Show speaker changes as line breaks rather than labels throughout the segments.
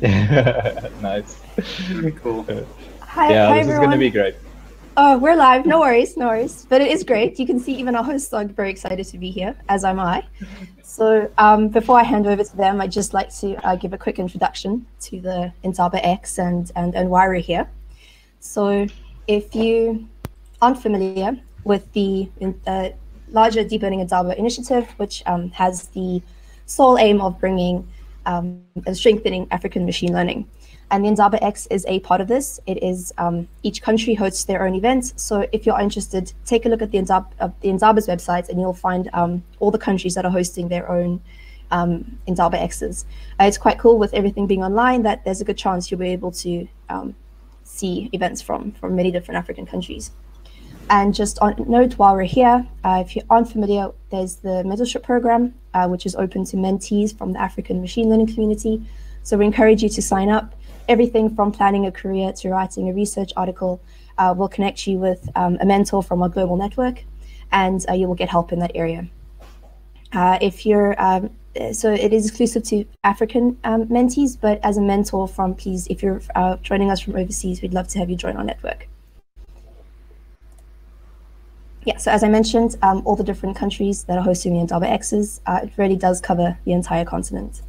nice.
Very cool.
Hi,
yeah,
hi
this is going to be great.
Oh, we're live. No worries, no worries. But it is great. You can see even our hosts are very excited to be here, as am I. So um, before I hand over to them, I'd just like to uh, give a quick introduction to the Indaba X and, and, and why we're here. So if you aren't familiar with the uh, larger Deep Learning Indaba initiative, which um, has the sole aim of bringing um, and strengthening African machine learning. And the Indaba X is a part of this. It is um, each country hosts their own events. So if you're interested, take a look at the Indaba, uh, the Indaba's website, and you'll find um, all the countries that are hosting their own um, Indaba X's. Uh, it's quite cool with everything being online that there's a good chance you'll be able to um, see events from from many different African countries. And just on note, while we're here, uh, if you aren't familiar, there's the mentorship program, uh, which is open to mentees from the African machine learning community. So we encourage you to sign up. Everything from planning a career to writing a research article uh, will connect you with um, a mentor from our global network, and uh, you will get help in that area. Uh, if you're um, so it is exclusive to African um, mentees, but as a mentor from please, if you're uh, joining us from overseas, we'd love to have you join our network. Yeah, so as I mentioned, um, all the different countries that are hosting the Indaba X's, uh, it really does cover the entire continent.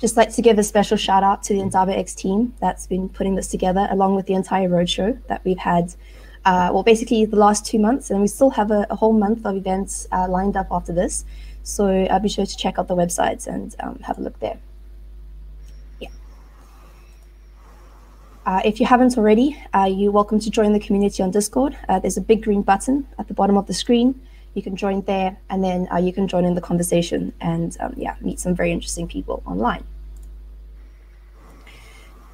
Just like to give a special shout out to the Indaba X team that's been putting this together, along with the entire roadshow that we've had, uh, well, basically the last two months, and we still have a, a whole month of events uh, lined up after this. So uh, be sure to check out the websites and um, have a look there. Uh, if you haven't already, uh, you're welcome to join the community on Discord. Uh, there's a big green button at the bottom of the screen. You can join there, and then uh, you can join in the conversation and um, yeah, meet some very interesting people online.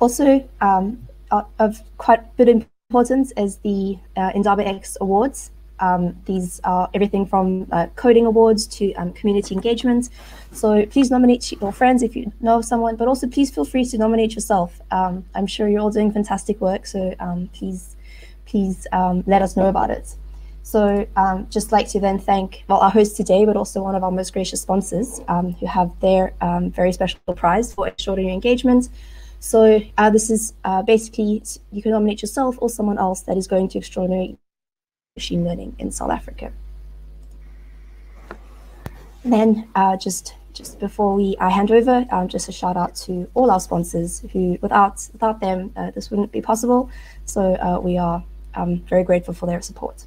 Also, um, of quite a bit importance is the uh, Indaba X Awards. Um, these are everything from uh, coding awards to um, community engagement. So please nominate your friends if you know someone, but also please feel free to nominate yourself. Um, I'm sure you're all doing fantastic work, so um, please, please um, let us know about it. So um, just like to then thank well our host today, but also one of our most gracious sponsors who have their very special prize for extraordinary engagement. So uh, this is uh, basically you can nominate yourself or someone else that is going to extraordinary machine learning in South Africa. Then uh, just just before we I hand over, um, just a shout out to all our sponsors who without without them uh, this wouldn't be possible. So uh, we are um, very grateful for their support.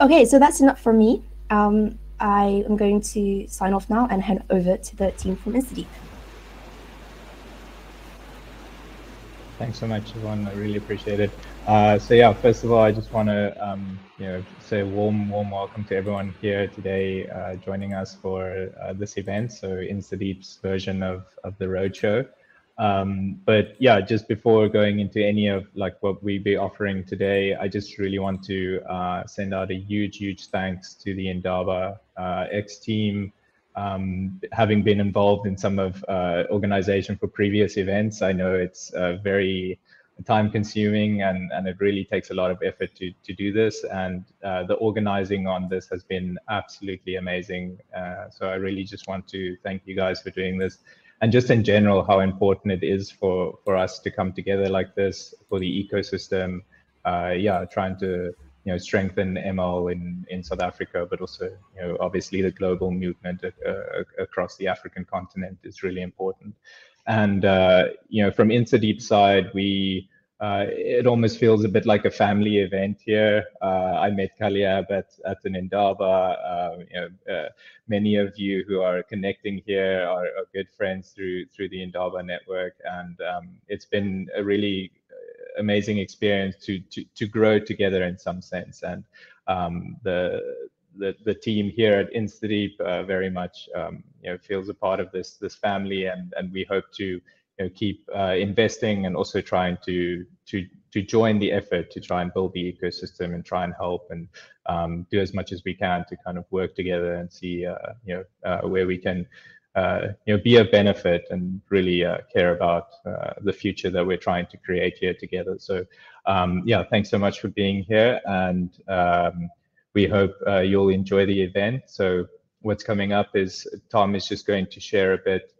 Okay, so that's enough from me. Um, I am going to sign off now and hand over to the team from InstaDeep.
Thanks so much, Yvonne. I really appreciate it. Uh, so yeah, first of all, I just want to um, you know say warm, warm welcome to everyone here today uh, joining us for uh, this event. So InstaDeep's version of of the roadshow. Um, but yeah, just before going into any of like what we be offering today, I just really want to uh, send out a huge, huge thanks to the Indaba uh, X team. Um, having been involved in some of uh, organization for previous events, I know it's uh, very time consuming and, and it really takes a lot of effort to, to do this. And uh, the organizing on this has been absolutely amazing. Uh, so I really just want to thank you guys for doing this. And just in general, how important it is for, for us to come together like this for the ecosystem. Uh, yeah, trying to you know strengthen ML in in South Africa, but also you know obviously the global movement uh, across the African continent is really important. And uh, you know from InstaDeep side, we uh, it almost feels a bit like a family event here. Uh, I met Kale-ab at, at an Indaba. Uh, you know, uh, many of you who are connecting here are, are, good friends through through the Indaba network, and um, it's been a really amazing experience to to to grow together in some sense. And um, the the the team here at InstaDeep uh, very much um, you know feels a part of this this family, and and we hope to you know keep uh, investing and also trying to to to join the effort to try and build the ecosystem and try and help and um, do as much as we can to kind of work together and see uh, you know uh, where we can you know, be a benefit and really uh, care about uh, the future that we're trying to create here together. So, um, yeah, thanks so much for being here, and um, we hope uh, you'll enjoy the event. So, what's coming up is Tom is just going to share a bit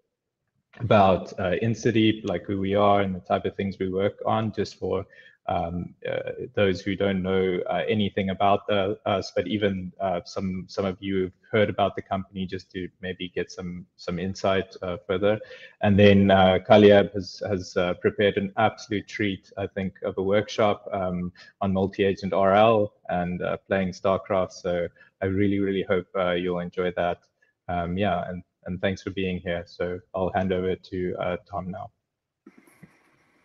about uh, InstaDeep, like who we are and the type of things we work on, just for um, uh, those who don't know uh, anything about the, us, but even uh, some some of you have heard about the company, just to maybe get some some insight uh, further. And then uh, Kale-ab has has uh, prepared an absolute treat, I think, of a workshop um, on multi-agent RL and playing StarCraft. So I really really hope you'll enjoy that. Um, yeah, and and thanks for being here. So I'll hand over to Tom now.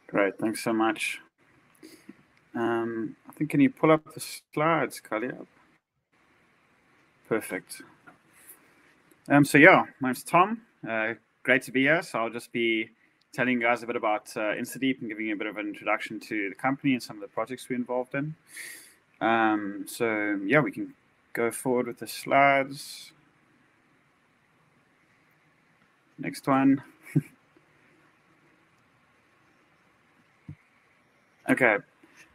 Great, thanks so much. Um, I think, can you pull up the slides, Kale-ab? Perfect. Um, so yeah, my name's Tom. Uh, great to be here. So I'll just be telling you guys a bit about uh, InstaDeep and giving you a bit of an introduction to the company and some of the projects we're involved in. Um, so yeah, we can go forward with the slides. Next one. okay,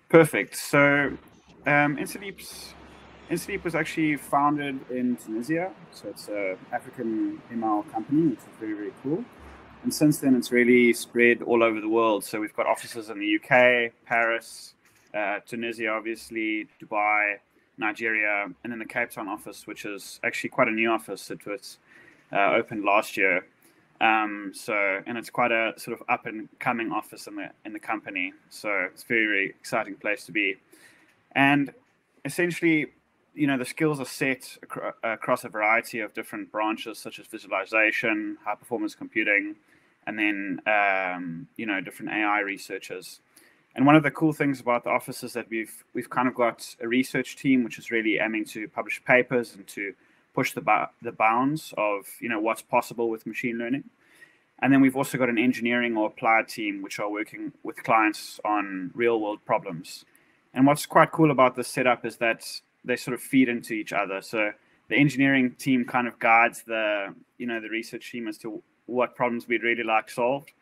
Perfect. So, um, InstaDeep's InstaDeep was actually founded in Tunisia. So it's an African ML company, which is very, very cool. And since then, it's really spread all over the world. So we've got offices in the UK, Paris, uh, Tunisia, obviously, Dubai, Nigeria, and then the Cape Town office, which is actually quite a new office. It was uh, opened last year. Um, so, and it's quite a sort of up and coming office in the in the company. So it's very, very exciting place to be. And essentially, you know, the skills are set ac- across a variety of different branches, such as visualization, high performance computing, and then um, you know different AI researchers. And one of the cool things about the office is that we've we've kind of got a research team which is really aiming to publish papers and to push the the bounds of you know what's possible with machine learning. And then we've also got an engineering or applied team which are working with clients on real world problems. And what's quite cool about this setup is that they sort of feed into each other. So the engineering team kind of guides the you know the research team as to what problems we'd really like solved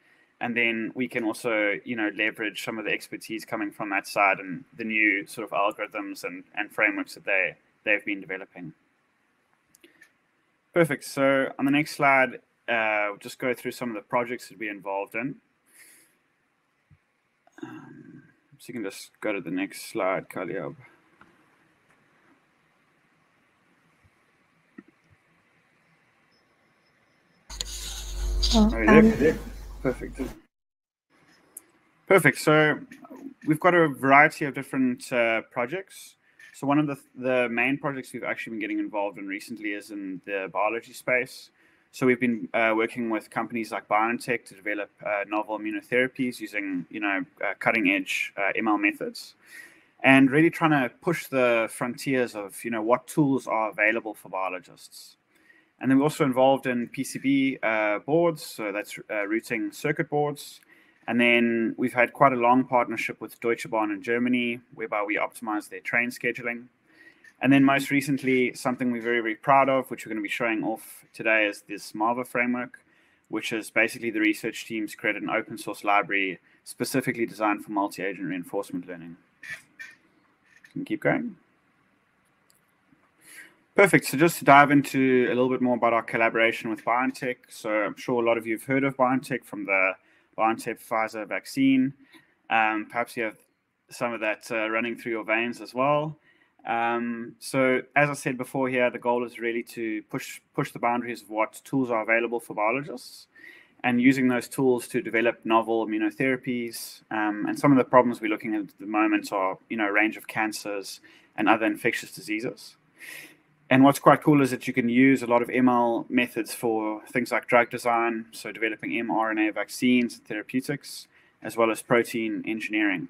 and then we can also you know leverage some of the expertise coming from that side and the new sort of algorithms and, and frameworks that they they've been developing Perfect. So on the next slide, uh, we'll just go through some of the projects that we're involved in. Um, so you can just go to the next slide, Kale-ab. Oh, um, Perfect. Perfect. So we've got a variety of different uh, projects. So one of the the main projects we've actually been getting involved in recently is in the biology space. So we've been uh, working with companies like BioNTech to develop uh, novel immunotherapies using you know uh, cutting edge uh, ML methods, and really trying to push the frontiers of you know what tools are available for biologists. And then we're also involved in PCB uh, boards, so that's uh, routing circuit boards, and then we've had quite a long partnership with Deutsche Bahn in Germany, whereby we optimize their train scheduling. And then most recently, something we're very, very proud of, which we're going to be showing off today, is this Mava framework, which is basically the research teams created an open source library specifically designed for multi-agent reinforcement learning. Can keep going. Perfect. So just to dive into a little bit more about our collaboration with BioNTech. So I'm sure a lot of you have heard of BioNTech from the BioNTech Pfizer vaccine. Um, perhaps you have some of that uh, running through your veins as well. Um, so, as I said before, here the goal is really to push push the boundaries of what tools are available for biologists, and using those tools to develop novel immunotherapies. Um, and some of the problems we're looking at at the moment are, you know, a range of cancers and other infectious diseases. And what's quite cool is that you can use a lot of ML methods for things like drug design, so developing mRNA vaccines and therapeutics, as well as protein engineering.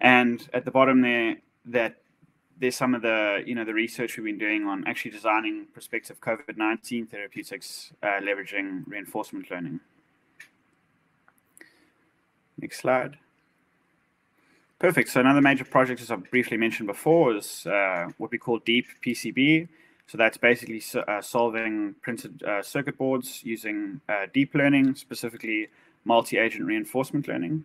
And at the bottom there, that there's some of the you know the research we've been doing on actually designing prospective COVID-19 therapeutics, uh, leveraging reinforcement learning. Next slide. Perfect. So another major project, as I briefly mentioned before, is uh, what we call Deep PCB. So that's basically uh, solving printed uh, circuit boards using uh, deep learning, specifically multi-agent reinforcement learning.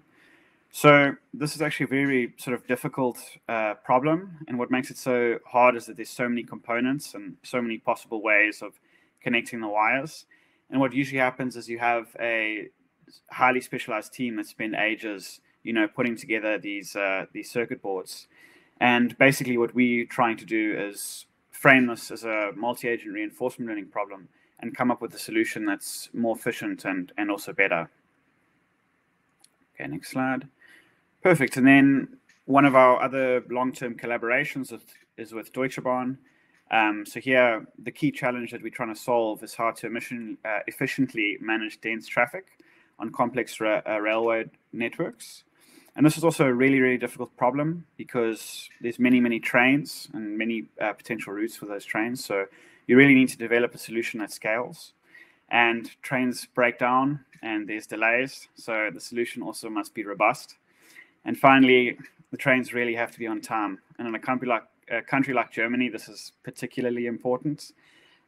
So this is actually a very sort of difficult uh, problem, and what makes it so hard is that there's so many components and so many possible ways of connecting the wires. And what usually happens is you have a highly specialized team that spend ages, you know, putting together these uh, these circuit boards. And basically, what we're trying to do is frame this as a multi-agent reinforcement learning problem and come up with a solution that's more efficient and and also better. Okay, next slide. Perfect. And then one of our other long-term collaborations with, is with Deutsche Bahn. Um, so here, the key challenge that we're trying to solve is how to emission, uh, efficiently manage dense traffic on complex ra- uh, railway networks. And this is also a really, really difficult problem because there's many, many trains and many uh, potential routes for those trains. So you really need to develop a solution that scales. And trains break down and there's delays. So the solution also must be robust. And finally, the trains really have to be on time. And in a country like a country like Germany, this is particularly important.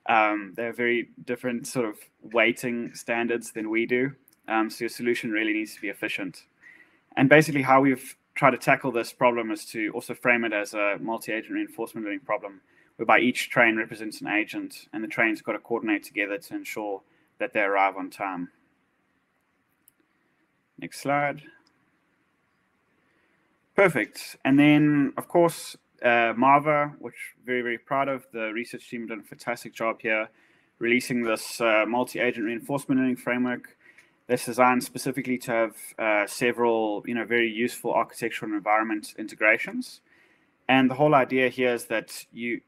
Um, they have very different sort of weighting standards than we do. Um, so your solution really needs to be efficient. And basically, how we've tried to tackle this problem is to also frame it as a multi-agent reinforcement learning problem, whereby each train represents an agent, and the trains got to coordinate together to ensure that they arrive on time. Next slide. Perfect. And then, of course, uh, Mava, which very, very proud of. The research team done a fantastic job here, releasing this uh, multi-agent reinforcement learning framework that's designed specifically to have uh, several, you know, very useful architectural and environment integrations. And the whole idea here is that you,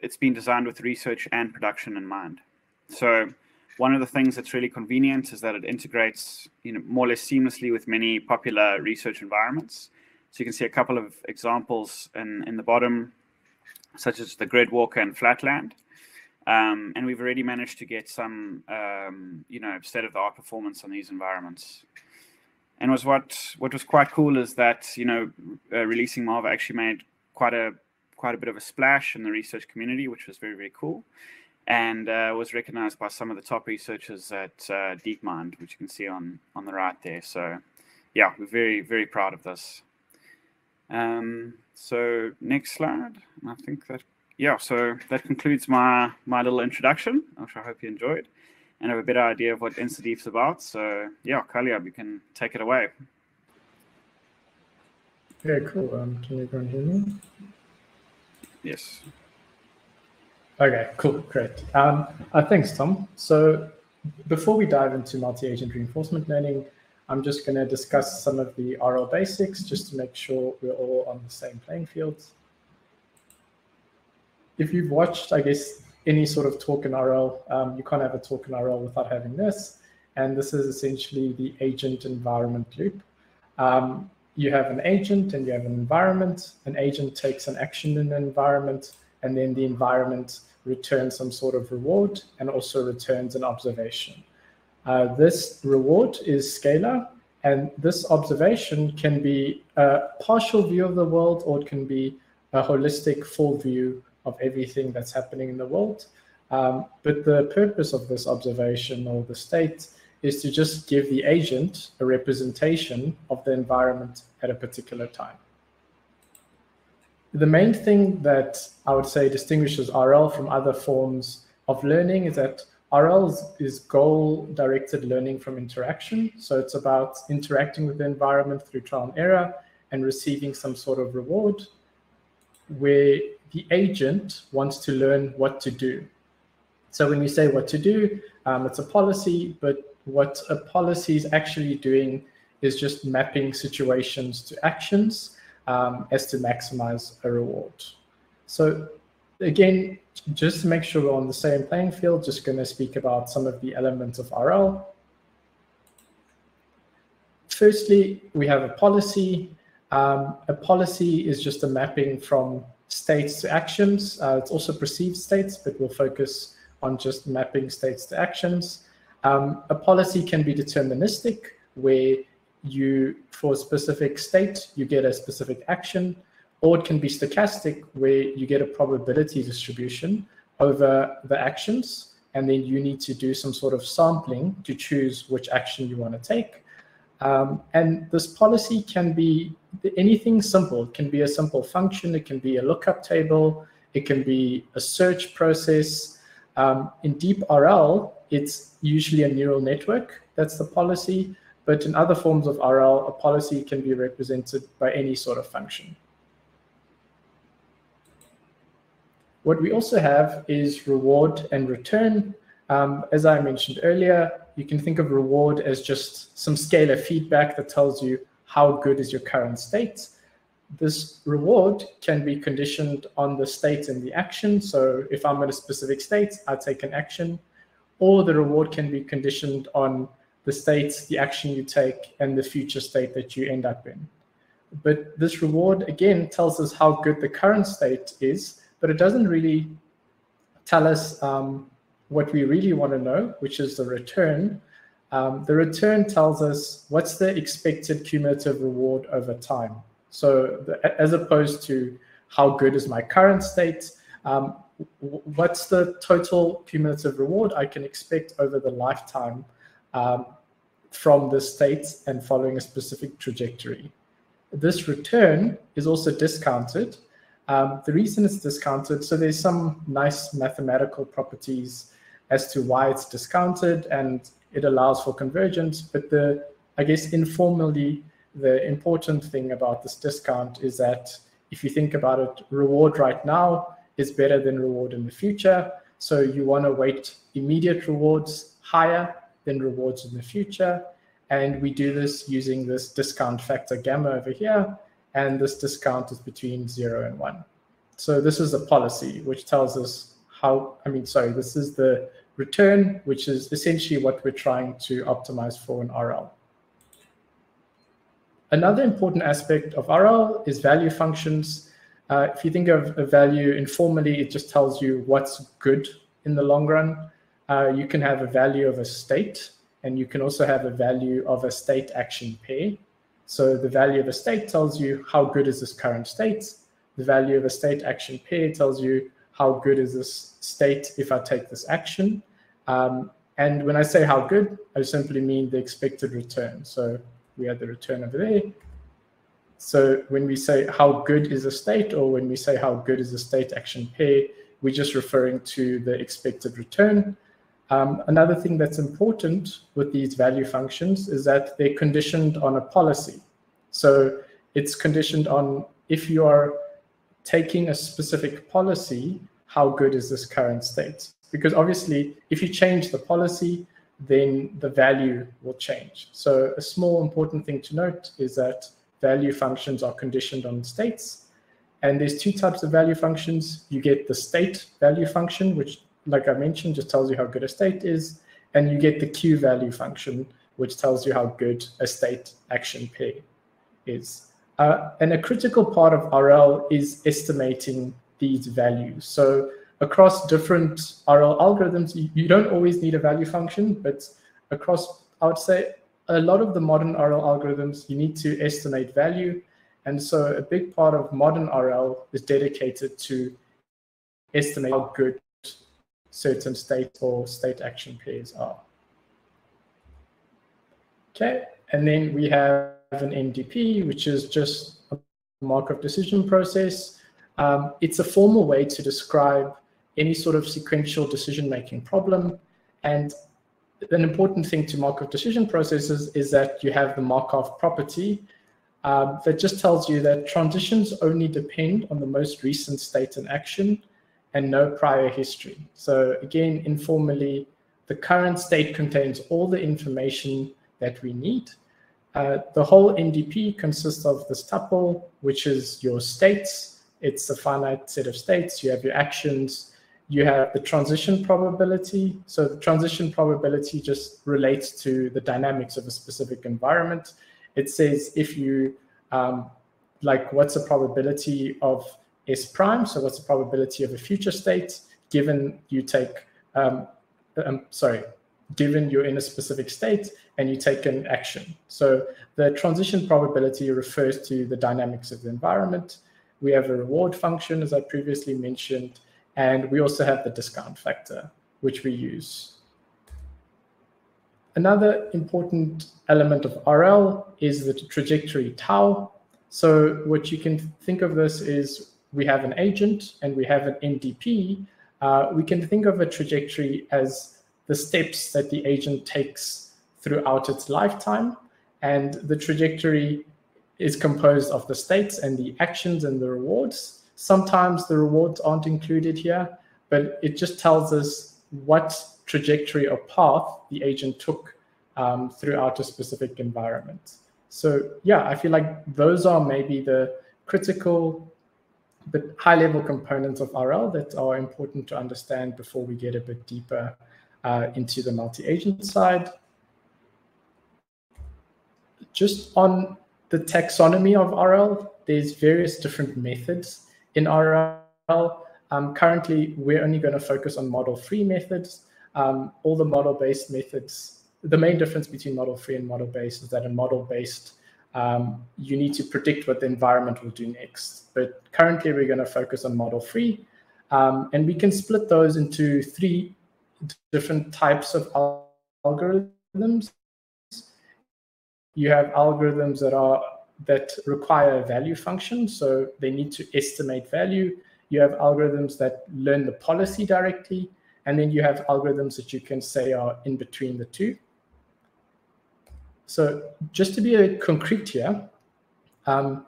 it's been designed with research and production in mind. So one of the things that's really convenient is that it integrates, you know, more or less seamlessly with many popular research environments. So you can see a couple of examples in, in the bottom, such as the grid walker and flatland. Um, and we've already managed to get some, um, you know, state of the art performance on these environments. And was what what was quite cool is that you know uh, releasing Mava actually made quite a quite a bit of a splash in the research community, which was very very cool, and uh, was recognized by some of the top researchers at uh, DeepMind, which you can see on on the right there. So, yeah, we're very very proud of this. Um, so next slide. I think that yeah. So that concludes my my little introduction, which I hope you enjoyed, and have a better idea of what InstaDeep's about. So yeah, Kale-ab, you can take it away.
Very cool. Um, can everyone hear me?
Yes.
Okay, cool, great. Um, uh, thanks, Tom. So before we dive into multi-agent reinforcement learning, I'm just going to discuss some of the RL basics just to make sure we're all on the same playing field. If you've watched, I guess, any sort of talk in RL, um, you can't have a talk in RL without having this. And this is essentially the agent environment loop. Um, you have an agent and you have an environment. An agent takes an action in an environment, and then the environment returns some sort of reward and also returns an observation. Uh, this reward is scalar, and this observation can be a partial view of the world or it can be a holistic full view of everything that's happening in the world. Um, but the purpose of this observation or the state is to just give the agent a representation of the environment at a particular time. The main thing that I would say distinguishes RL from other forms of learning is that RL is goal-directed learning from interaction. So it's about interacting with the environment through trial and error and receiving some sort of reward where the agent wants to learn what to do. So when we say what to do, um, it's a policy, but what a policy is actually doing is just mapping situations to actions um, as to maximize a reward. So again, just to make sure we're on the same playing field, just going to speak about some of the elements of RL. Firstly, we have a policy. Um, a policy is just a mapping from states to actions. Uh, it's also perceived states, but we'll focus on just mapping states to actions. Um, a policy can be deterministic, where you, for a specific state, you get a specific action or it can be stochastic where you get a probability distribution over the actions and then you need to do some sort of sampling to choose which action you want to take um, and this policy can be anything simple it can be a simple function it can be a lookup table it can be a search process um, in deep rl it's usually a neural network. That's the policy. But in other forms of RL, a policy can be represented by any sort of function. What we also have is reward and return. Um, as I mentioned earlier, you can think of reward as just some scalar feedback that tells you how good is your current state. This reward can be conditioned on the state and the action. So if I'm in a specific state, I take an action, or the reward can be conditioned on the state, the action you take, and the future state that you end up in. But this reward, again, tells us how good the current state is, but it doesn't really tell us um, what we really want to know, which is the return. Um, the return tells us what's the expected cumulative reward over time. So the, as opposed to how good is my current state, um, what's the total cumulative reward I can expect over the lifetime um, from this state and following a specific trajectory. This return is also discounted. Um, the reason it's discounted, so there's some nice mathematical properties as to why it's discounted and it allows for convergence. But the, I guess informally, the important thing about this discount is that if you think about it, reward right now is better than reward in the future. So you want to weight immediate rewards higher than rewards in the future. And we do this using this discount factor gamma over here. And this discount is between zero and one. So this is a policy which tells us how, I mean, sorry, this is the return, which is essentially what we're trying to optimize for in RL. Another important aspect of RL is value functions. Uh, if you think of a value informally, it just tells you what's good in the long run. Uh, you can have a value of a state, and you can also have a value of a state action pair. So the value of a state tells you how good is this current state. The value of a state action pair tells you how good is this state if I take this action. Um, and when I say how good, I simply mean the expected return. So we had the return over there. So when we say how good is a state or when we say how good is a state action pair, we're just referring to the expected return. Um, another thing that's important with these value functions is that they're conditioned on a policy. So it's conditioned on if you are taking a specific policy, how good is this current state? Because obviously, if you change the policy, then the value will change. So a small important thing to note is that value functions are conditioned on states. And there's two types of value functions. You get the state value function, which, like I mentioned, just tells you how good a state is. And you get the Q value function, which tells you how good a state action pair is. Uh, and a critical part of RL is estimating these values. So across different RL algorithms, you, you don't always need a value function, but across, I would say, a lot of the modern RL algorithms, you need to estimate value. And so a big part of modern RL is dedicated to estimate how good certain state or state action pairs are. Okay, and then we have an MDP, which is just a Markov decision process. Um, it's a formal way to describe any sort of sequential decision-making problem. And an important thing to Markov decision processes is that you have the Markov property um, that just tells you that transitions only depend on the most recent state and action and no prior history. So again, informally, the current state contains all the information that we need. Uh, the whole MDP consists of this tuple, which is your states. It's a finite set of states. You have your actions, you have the transition probability. So the transition probability just relates to the dynamics of a specific environment. It says if you, um, like what's the probability of S prime? So what's the probability of a future state given you take, um, um, sorry, given you're in a specific state and you take an action. So the transition probability refers to the dynamics of the environment. We have a reward function, as I previously mentioned, and we also have the discount factor, which we use. Another important element of RL is the trajectory tau. So what you can think of this is we have an agent and we have an MDP. Uh, we can think of a trajectory as the steps that the agent takes throughout its lifetime. And the trajectory is composed of the states and the actions and the rewards. Sometimes the rewards aren't included here, but it just tells us what trajectory or path the agent took um, throughout a specific environment. So yeah, I feel like those are maybe the critical but high level components of RL that are important to understand before we get a bit deeper uh, into the multi-agent side. Just on the taxonomy of RL, there's various different methods in RL. Um, currently, we're only going to focus on model-free methods. Um, all the model-based methods, the main difference between model-free and model-based is that in model-based, um, you need to predict what the environment will do next. But currently, we're going to focus on model-free. Um, and we can split those into three different types of algorithms. You have algorithms that are that require a value function, so they need to estimate value. You have algorithms that learn the policy directly, and then you have algorithms that you can say are in between the two. So just to be a concrete here, um,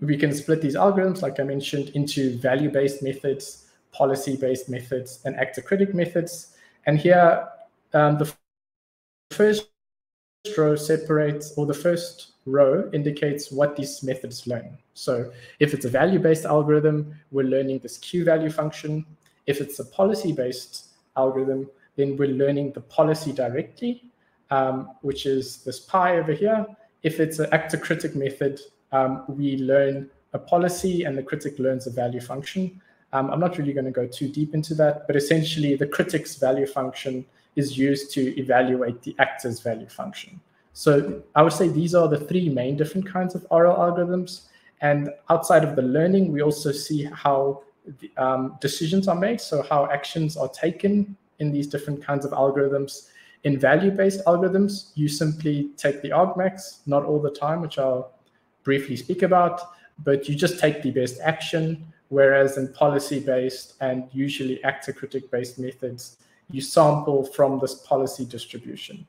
we can split these algorithms, like I mentioned, into value-based methods, policy-based methods, and actor-critic methods. And here, um, the first row separates, or the first row indicates what these methods learn. So if it's a value-based algorithm, we're learning this Q-value function. If it's a policy-based algorithm, then we're learning the policy directly, um, which is this pi over here. If it's an actor-critic method, um, we learn a policy and the critic learns a value function. Um, I'm not really going to go too deep into that, but essentially the critic's value function is used to evaluate the actor's value function. So I would say these are the three main different kinds of RL algorithms. And outside of the learning, we also see how the, um, decisions are made, so how actions are taken in these different kinds of algorithms. In value-based algorithms, you simply take the argmax, not all the time, which I'll briefly speak about, but you just take the best action, whereas in policy-based and usually actor-critic-based methods, you sample from this policy distribution.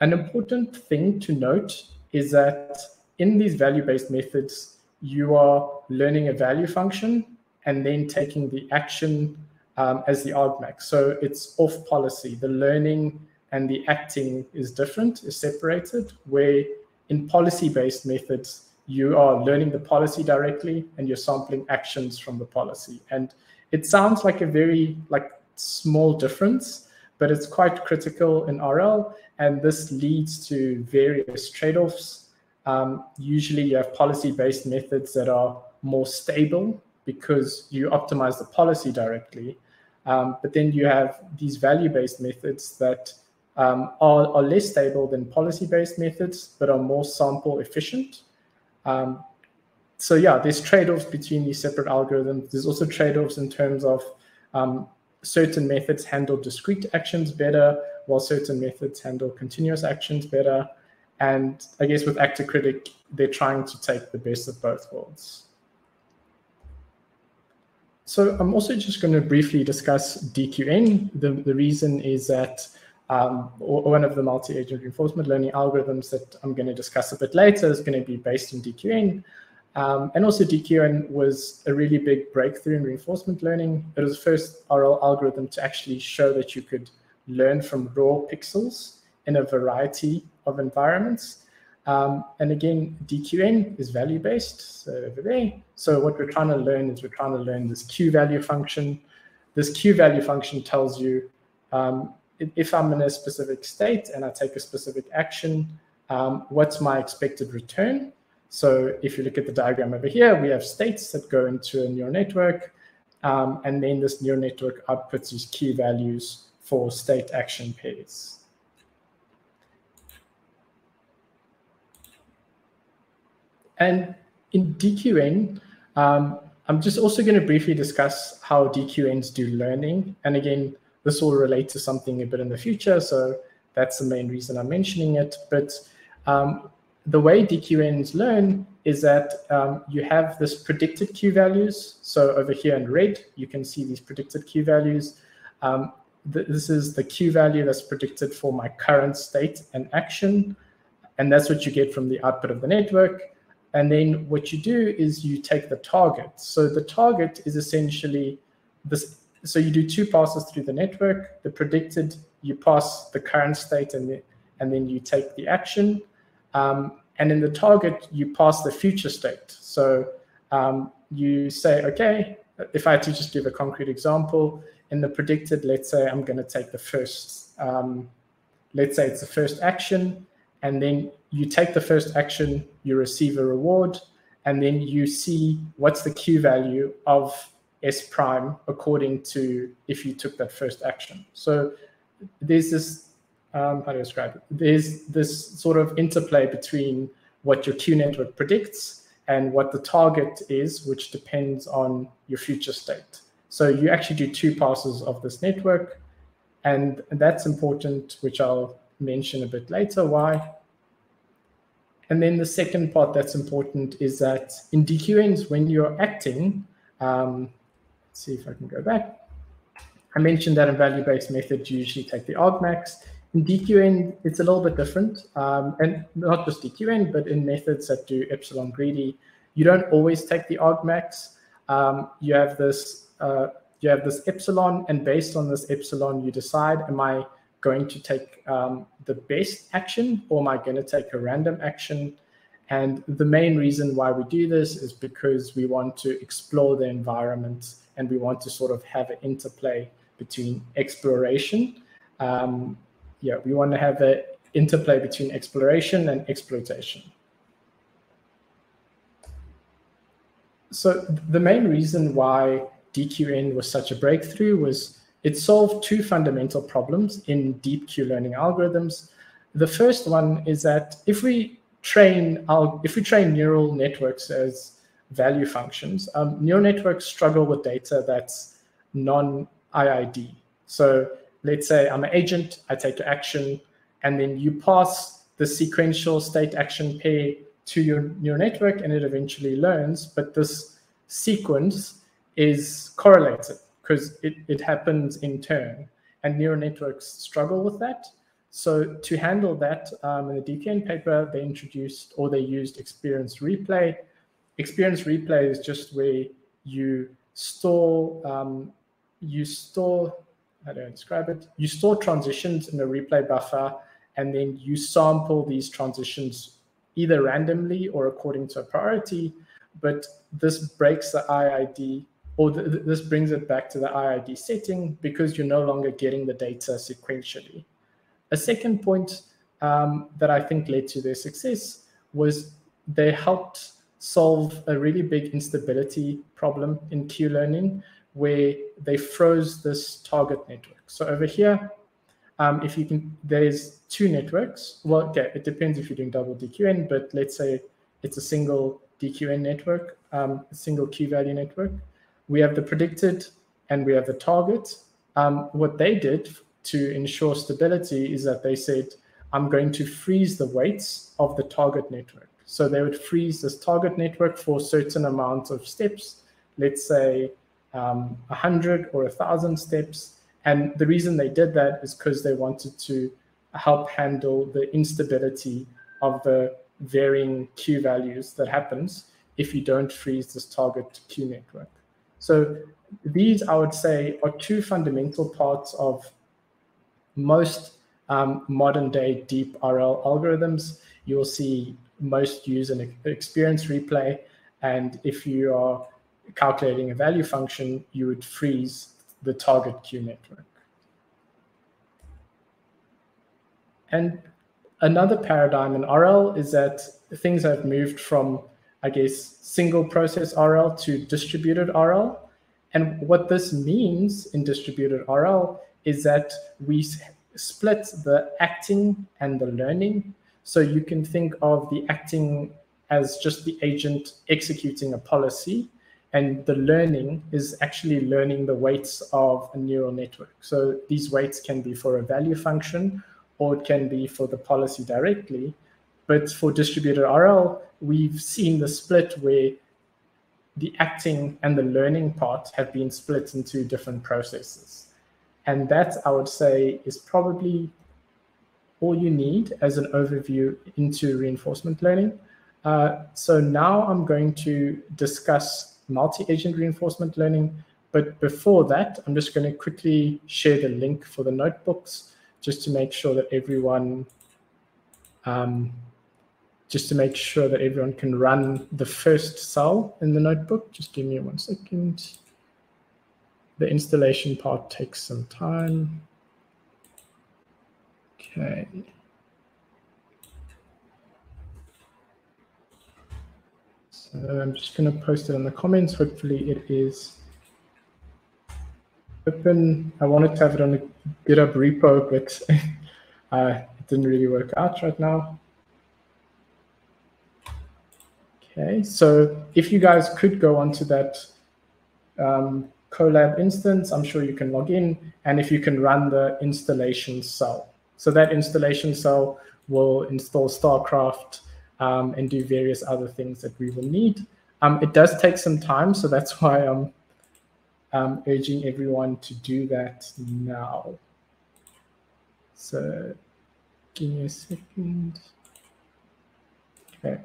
An important thing to note is that in these value-based methods, you are learning a value function and then taking the action um, as the argmax. So it's off policy. The learning and the acting is different, is separated, where in policy-based methods, you are learning the policy directly and you're sampling actions from the policy. And it sounds like a very like small difference, but it's quite critical in RL. And this leads to various trade-offs. Um, usually you have policy-based methods that are more stable because you optimize the policy directly. Um, but then you have these value-based methods that um, are, are, less stable than policy-based methods, but are more sample efficient. Um, so yeah, there's trade-offs between these separate algorithms. There's also trade-offs in terms of um, certain methods handle discrete actions better, while certain methods handle continuous actions better. And I guess with Actor Critic, they're trying to take the best of both worlds. So I'm also just going to briefly discuss DQN. The, the reason is that um, one of the multi-agent reinforcement learning algorithms that I'm going to discuss a bit later is going to be based in DQN. Um, and also DQN was a really big breakthrough in reinforcement learning. It was the first RL algorithm to actually show that you could learn from raw pixels in a variety of environments. Um, and again, DQN is value-based, so over there. So what we're trying to learn is we're trying to learn this Q value function. This Q value function tells you um, if I'm in a specific state and I take a specific action, um, what's my expected return? So if you look at the diagram over here, we have states that go into a neural network, um, and then this neural network outputs these Q values for state action pairs. And in DQN, um, I'm just also going to briefly discuss how DQNs do learning. And again, this will relate to something a bit in the future, so that's the main reason I'm mentioning it. But um, the way DQNs learn is that um, you have this predicted Q values. So over here in red, you can see these predicted Q values. Um, th this is the Q value that's predicted for my current state and action. And that's what you get from the output of the network. And then what you do is you take the target. So the target is essentially this. So you do two passes through the network. The predicted, you pass the current state and, the, and then you take the action. Um, and in the target, you pass the future state. So um, you say, okay, if I had to just give a concrete example, in the predicted, let's say I'm going to take the first, um, let's say it's the first action, and then you take the first action, you receive a reward, and then you see what's the Q value of S prime according to if you took that first action. So there's this, um, how do I describe it? There's this sort of interplay between what your Q network predicts and what the target is, which depends on your future state. So you actually do two passes of this network, and that's important, which I'll mention a bit later why. And then the second part that's important is that in DQNs, when you're acting, um, let's see if I can go back. I mentioned that in value-based methods, you usually take the argmax. In DQN, it's a little bit different. Um, and not just DQN, but in methods that do epsilon greedy, you don't always take the argmax. Um, you have this uh, you have this epsilon, and based on this epsilon, you decide, am I going to take um, the best action or am I going to take a random action? And the main reason why we do this is because we want to explore the environment and we want to sort of have an interplay between exploration. Yeah, we want to have an interplay between exploration and exploitation. So the main reason why DQN was such a breakthrough was it solved two fundamental problems in deep Q learning algorithms. The first one is that if we train if we train neural networks as value functions, um, neural networks struggle with data that's non-IID. So let's say I'm an agent, I take action, and then you pass the sequential state action pair to your neural network and it eventually learns, but this sequence is correlated because it, it happens in turn and neural networks struggle with that. So to handle that, um, in the DQN paper, they introduced or they used experience replay. Experience replay is just where you store, um, you store, how do I describe it? You store transitions in a replay buffer, and then you sample these transitions either randomly or according to a priority. But this breaks the IID or th this brings it back to the IID setting because you're no longer getting the data sequentially. A second point um, that I think led to their success was they helped solve a really big instability problem in Q learning where they froze this target network. So over here, um, if you can, there's two networks. Well, okay, it depends if you're doing double DQN, but let's say it's a single DQN network, um, a single Q value network we have the predicted and we have the target. Um, what they did to ensure stability is that they said, I'm going to freeze the weights of the target network. So they would freeze this target network for certain amount of steps, let's say um, 100 or 1,000 steps. And the reason they did that is because they wanted to help handle the instability of the varying Q values that happens if you don't freeze this target Q network. So these, I would say, are two fundamental parts of most um, modern day deep RL algorithms. You'll see most use an experience replay. And if you are calculating a value function, you would freeze the target Q network. And another paradigm in RL is that things have moved from I guess, single process RL to distributed RL. And what this means in distributed RL is that we split the acting and the learning. So you can think of the acting as just the agent executing a policy, and the learning is actually learning the weights of a neural network. So these weights can be for a value function, or it can be for the policy directly. But for distributed RL, we've seen the split where the acting and the learning part have been split into different processes. And that I would say is probably all you need as an overview into reinforcement learning. Uh, so now I'm going to discuss multi-agent reinforcement learning. But before that, I'm just going to quickly share the link for the notebooks just to make sure that everyone um, just to make sure that everyone can run the first cell in the notebook. Just give me one second. The installation part takes some time. Okay. So I'm just going to post it in the comments. Hopefully it is open. I wanted to have it on a GitHub repo, but uh, it didn't really work out right now. Okay, so if you guys could go onto that um, Colab instance, I'm sure you can log in, and if you can run the installation cell. So that installation cell will install StarCraft um, and do various other things that we will need. Um, it does take some time, so that's why I'm um, urging everyone to do that now. So give me a second. Okay.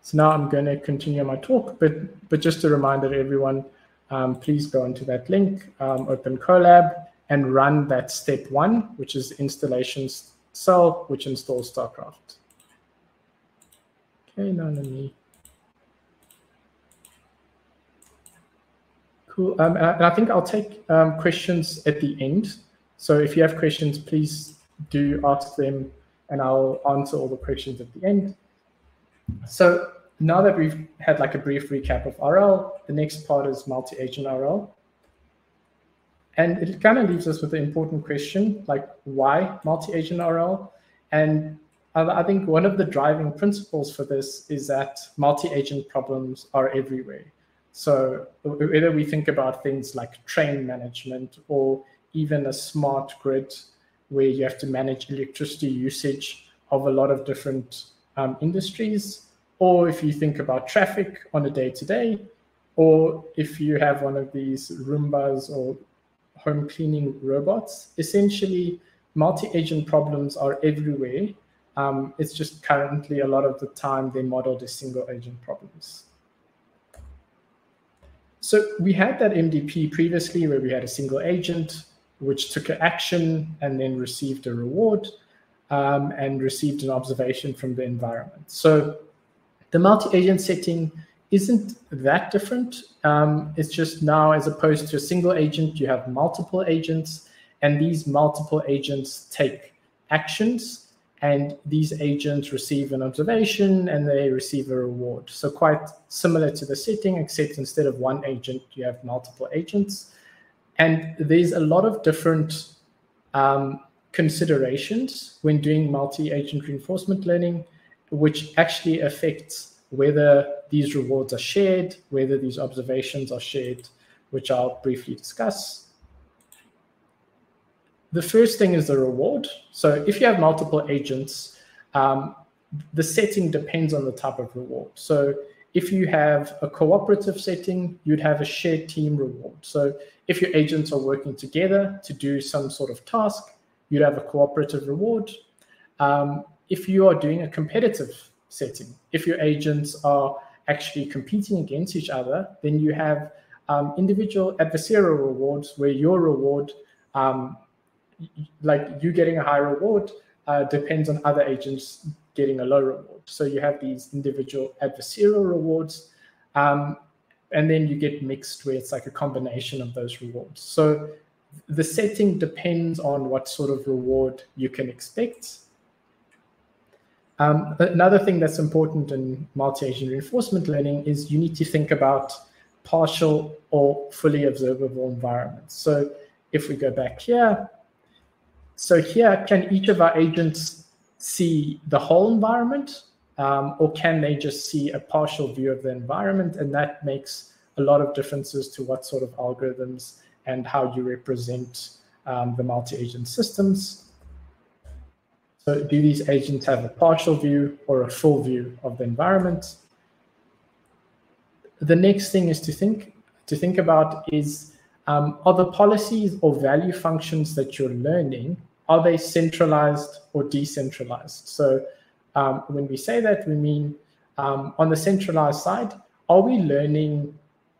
So now I'm going to continue my talk, but, but just a reminder to everyone, um, please go into that link, um, open Colab, and run that step one, which is installation cell, which installs StarCraft. Now let me. Cool. Um, and I think I'll take um, questions at the end. So if you have questions, please do ask them, and I'll answer all the questions at the end. So now that we've had like a brief recap of RL, the next part is multi-agent RL. And it kind of leaves us with an important question, like why multi-agent RL? And I think one of the driving principles for this is that multi-agent problems are everywhere. So whether we think about things like train management or even a smart grid where you have to manage electricity usage of a lot of different um, industries, or if you think about traffic on a day to day, or if you have one of these Roombas or home cleaning robots, essentially multi-agent problems are everywhere. Um, it's just currently a lot of the time they model the single agent problems. So we had that MDP previously where we had a single agent which took an action and then received a reward um, and received an observation from the environment. So the multi-agent setting isn't that different. Um, it's just now, as opposed to a single agent, you have multiple agents, and these multiple agents take actions, and these agents receive an observation and they receive a reward. So quite similar to the setting, except instead of one agent, you have multiple agents. And there's a lot of different um, considerations when doing multi-agent reinforcement learning which actually affects whether these rewards are shared, whether these observations are shared, which I'll briefly discuss. The first thing is the reward. So if you have multiple agents, um, the setting depends on the type of reward. So if you have a cooperative setting, you'd have a shared team reward. So if your agents are working together to do some sort of task, you'd have a cooperative reward. Um, if you are doing a competitive setting, if your agents are actually competing against each other, then you have um, individual adversarial rewards where your reward, um, like you getting a high reward, uh, depends on other agents getting a low reward. So you have these individual adversarial rewards, um, and then you get mixed where it's like a combination of those rewards. So the setting depends on what sort of reward you can expect. Um, another thing that's important in multi-agent reinforcement learning is you need to think about partial or fully observable environments. So if we go back here, so here, can each of our agents see the whole environment um, or can they just see a partial view of the environment? And that makes a lot of differences to what sort of algorithms and how you represent um, the multi-agent systems. So do these agents have a partial view or a full view of the environment? The next thing is to think to think about is um, are the policies or value functions that you're learning, are they centralized or decentralized? So um, when we say that, we mean um, on the centralized side, are we learning,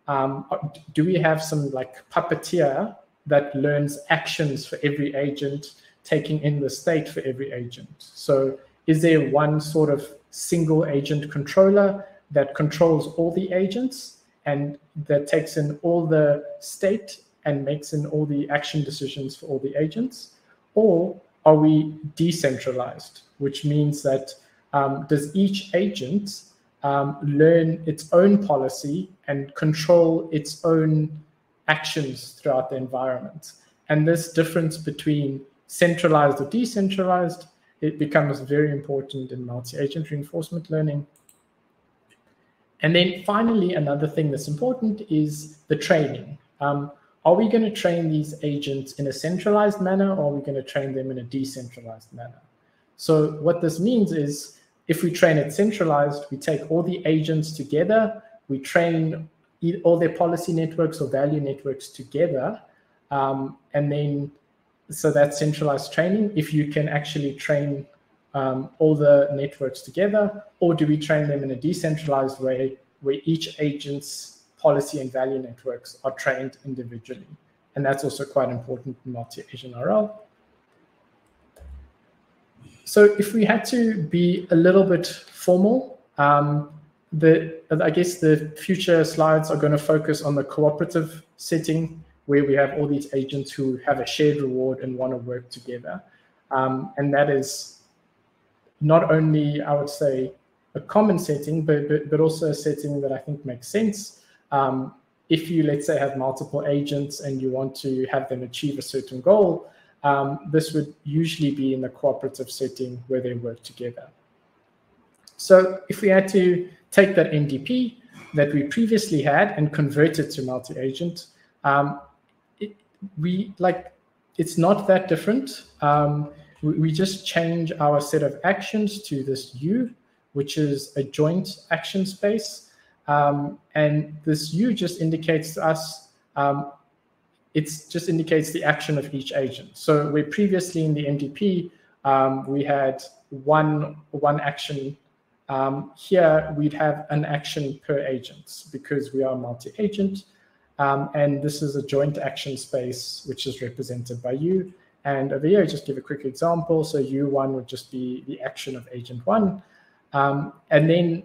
um, do we have some like puppeteer that learns actions for every agent, taking in the state for every agent? So is there one sort of single agent controller that controls all the agents and that takes in all the state and makes in all the action decisions for all the agents? Or are we decentralized, which means that um, does each agent um, learn its own policy and control its own actions throughout the environment? And this difference between centralized or decentralized, it becomes very important in multi-agent reinforcement learning and then finally, another thing that's important is the training. Um, are we going to train these agents in a centralized manner or are we going to train them in a decentralized manner? So what this means is if we train it centralized, we take all the agents together, we train all their policy networks or value networks together, um, and then so that's centralized training. If you can actually train um, all the networks together, or do we train them in a decentralized way where each agent's policy and value networks are trained individually? And that's also quite important in multi-agent RL. So if we had to be a little bit formal, um, the I guess the future slides are going to focus on the cooperative setting where we have all these agents who have a shared reward and want to work together. Um, and that is not only, I would say, a common setting, but, but, but also a setting that I think makes sense. Um, if you, let's say, have multiple agents and you want to have them achieve a certain goal, um, this would usually be in a cooperative setting where they work together. So if we had to take that MDP that we previously had and convert it to multi-agent, um, it, we like it's not that different. Um, we just change our set of actions to this U, which is a joint action space. Um, and this U just indicates to us, um, it just indicates the action of each agent. So where previously in the MDP, um, we had one, one action, um, here we'd have an action per agent because we are multi-agent. Um, and this is a joint action space, which is represented by U. And over here, just give a quick example. So U1 would just be the action of agent one. Um, and then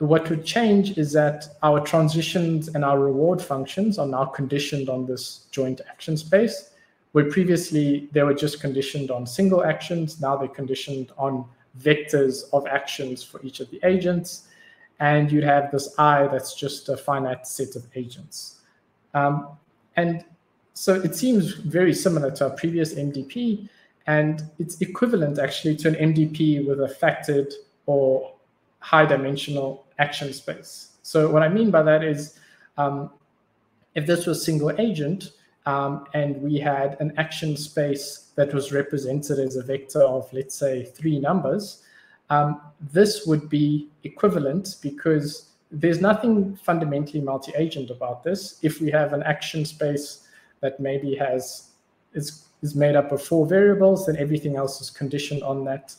what would change is that our transitions and our reward functions are now conditioned on this joint action space, where previously they were just conditioned on single actions. Now they're conditioned on vectors of actions for each of the agents. And you'd have this I that's just a finite set of agents. Um, and so it seems very similar to our previous MDP, and it's equivalent actually to an MDP with a factored or high dimensional action space. So what I mean by that is um, if this was single agent um, and we had an action space that was represented as a vector of, let's say, three numbers, um, this would be equivalent because there's nothing fundamentally multi-agent about this. If we have an action space that maybe has is is made up of four variables, then everything else is conditioned on that.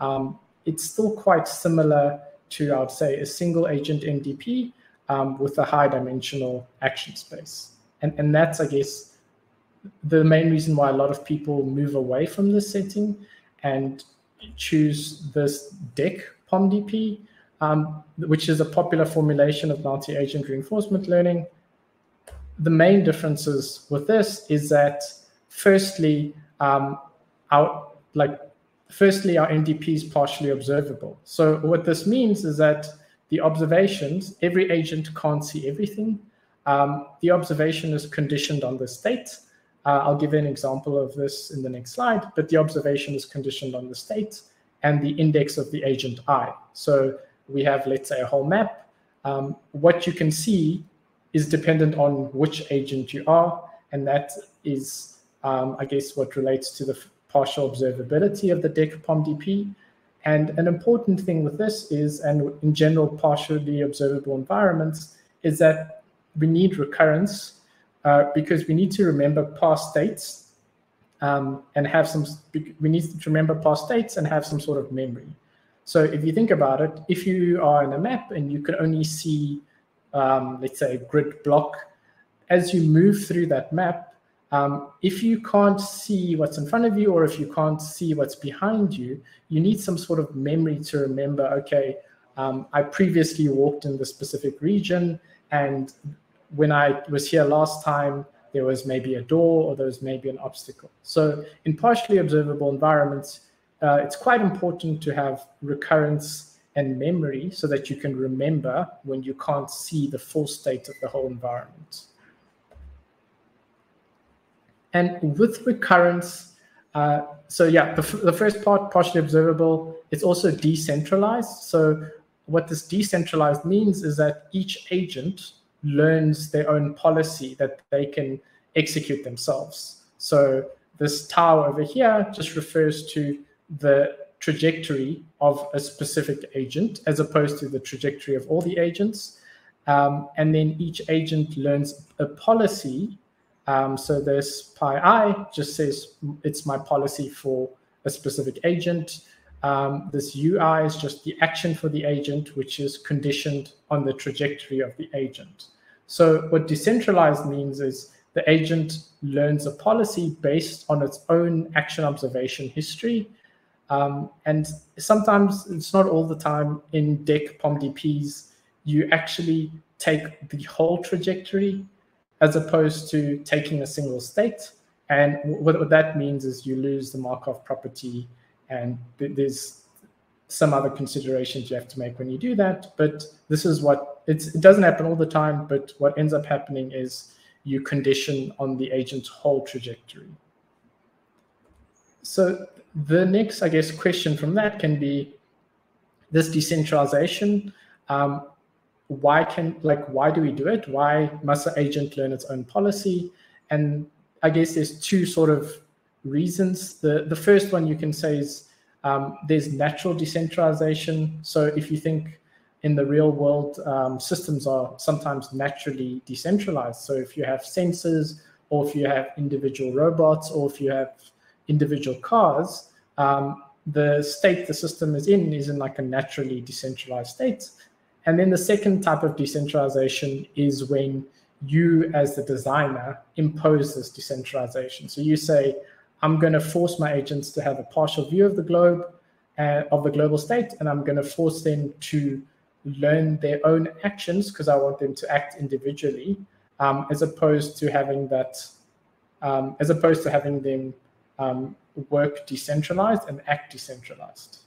Um, it's still quite similar to, I would say, a single agent MDP um, with a high dimensional action space. And, and that's, I guess, the main reason why a lot of people move away from this setting and choose this DEC POMDP, um, which is a popular formulation of multi-agent reinforcement learning the main differences with this is that firstly, um, like firstly our MDP is partially observable. So what this means is that the observations, every agent can't see everything. Um, the observation is conditioned on the state. Uh, I'll give an example of this in the next slide, but the observation is conditioned on the state and the index of the agent I. So we have, let's say, a whole map. Um, what you can see is dependent on which agent you are. And that is, um, I guess, what relates to the partial observability of the DEC POMDP. And an important thing with this is, and in general, partially observable environments, is that we need recurrence uh, because we need to remember past states um, and have some, we need to remember past states and have some sort of memory. So if you think about it, if you are in a map and you can only see, um, let's say, a grid block, as you move through that map, um, if you can't see what's in front of you or if you can't see what's behind you, you need some sort of memory to remember, okay, um, I previously walked in the specific region and when I was here last time, there was maybe a door or there was maybe an obstacle. So in partially observable environments, uh, it's quite important to have recurrence and memory so that you can remember when you can't see the full state of the whole environment. And with recurrence, uh, so yeah, the, the first part, partially observable, it's also decentralized. So what this decentralized means is that each agent learns their own policy that they can execute themselves. So this tau over here just refers to the trajectory of a specific agent as opposed to the trajectory of all the agents. Um, and then each agent learns a policy. Um, so this pi i just says it's my policy for a specific agent. Um, this UI is just the action for the agent, which is conditioned on the trajectory of the agent. So what decentralized means is the agent learns a policy based on its own action observation history um, and sometimes it's not all the time in DEC POMDPs, you actually take the whole trajectory as opposed to taking a single state. And what, what that means is you lose the Markov property and there's some other considerations you have to make when you do that. But this is what it doesn't happen all the time, but what ends up happening is you condition on the agent's whole trajectory. So the next, I guess, question from that can be this decentralization. Um, why can like why do we do it? Why must the agent learn its own policy? And I guess there's two sort of reasons. The the first one you can say is um, there's natural decentralization. So if you think in the real world, um, systems are sometimes naturally decentralized. So if you have sensors, or if you have individual robots, or if you have individual cars, um, the state the system is in is in like a naturally decentralized state. And then the second type of decentralization is when you, as the designer, impose this decentralization. So you say, I'm going to force my agents to have a partial view of the globe, uh, of the global state, and I'm going to force them to learn their own actions because I want them to act individually, um, as opposed to having that, um, as opposed to having them um, work decentralized and act decentralized.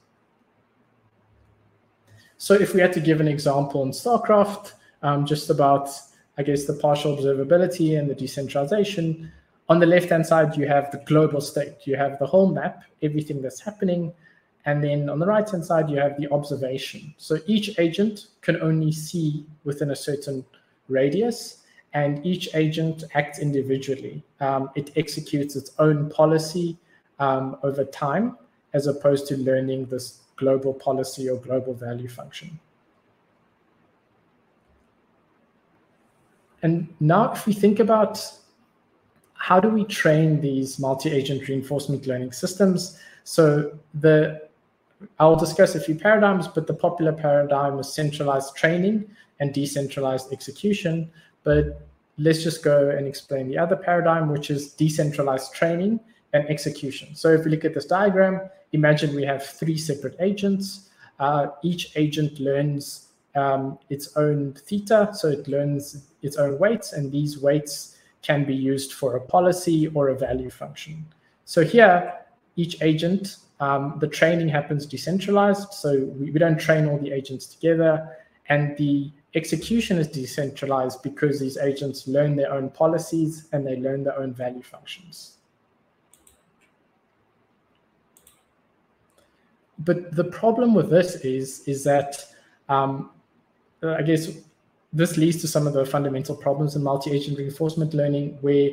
So if we had to give an example in StarCraft, um, just about, I guess, the partial observability and the decentralization, on the left-hand side, you have the global state. You have the whole map, everything that's happening. And then on the right-hand side, you have the observation. So each agent can only see within a certain radius and each agent acts individually. Um, it executes its own policy um, over time, as opposed to learning this global policy or global value function. And now if we think about how do we train these multi-agent reinforcement learning systems? So the I'll discuss a few paradigms, but the popular paradigm is centralized training and decentralized execution. But let's just go and explain the other paradigm, which is decentralized training and execution. So if we look at this diagram, imagine we have three separate agents. Uh, each agent learns um, its own theta, so it learns its own weights, and these weights can be used for a policy or a value function. So here, each agent, um, the training happens decentralized, so we, we don't train all the agents together, and the execution is decentralized because these agents learn their own policies and they learn their own value functions. But the problem with this is, is that um, I guess this leads to some of the fundamental problems in multi-agent reinforcement learning where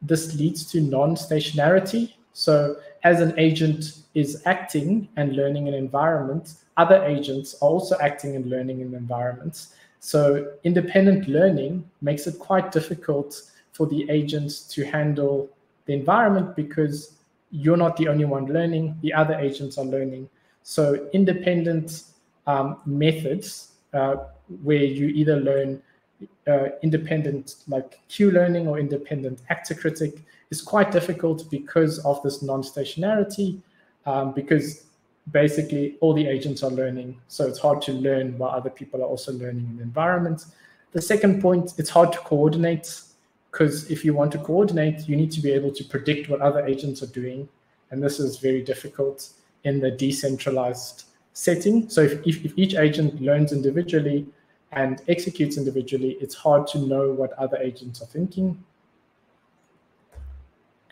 this leads to non-stationarity. So as an agent is acting and learning an environment, other agents are also acting and learning in environments. So independent learning makes it quite difficult for the agents to handle the environment because you're not the only one learning, the other agents are learning. So independent um, methods uh, where you either learn uh, independent like Q learning or independent actor critic is quite difficult because of this non-stationarity, um, because basically all the agents are learning. So it's hard to learn while other people are also learning in the environment. The second point, it's hard to coordinate because if you want to coordinate, you need to be able to predict what other agents are doing. And this is very difficult in the decentralized setting. So if, if, if each agent learns individually and executes individually, it's hard to know what other agents are thinking.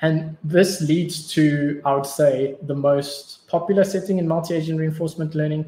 And this leads to, I would say, the most popular setting in multi-agent reinforcement learning.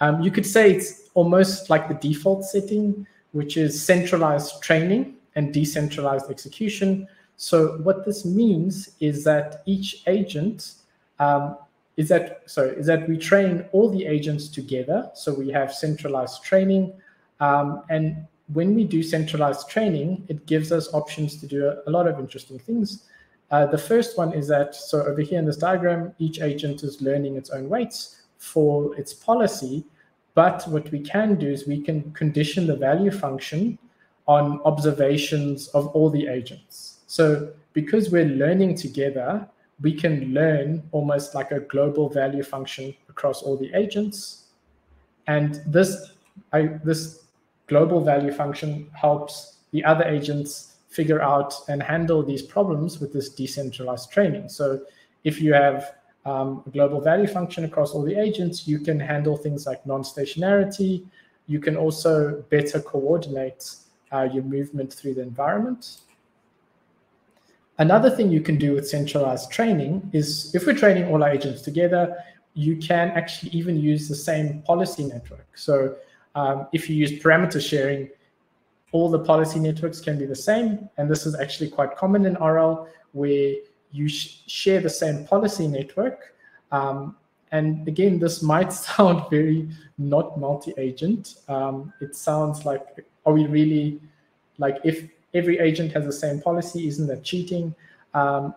Um, you could say it's almost like the default setting, which is centralized training and decentralized execution. So what this means is that each agent um, is that sorry is that we train all the agents together. So we have centralized training, um, and when we do centralized training, it gives us options to do a, a lot of interesting things. Uh, the first one is that so over here in this diagram, each agent is learning its own weights for its policy. But what we can do is we can condition the value function on observations of all the agents. So because we're learning together, we can learn almost like a global value function across all the agents. And this, I, this global value function helps the other agents figure out and handle these problems with this decentralized training. So if you have um, a global value function across all the agents, you can handle things like non-stationarity. You can also better coordinate uh, your movement through the environment. Another thing you can do with centralized training is if we're training all our agents together, you can actually even use the same policy network. So um, if you use parameter sharing, all the policy networks can be the same. And this is actually quite common in RL where you sh share the same policy network. Um, and again, this might sound very not multi-agent. Um, it sounds like, are we really, like if every agent has the same policy, isn't that cheating? Um,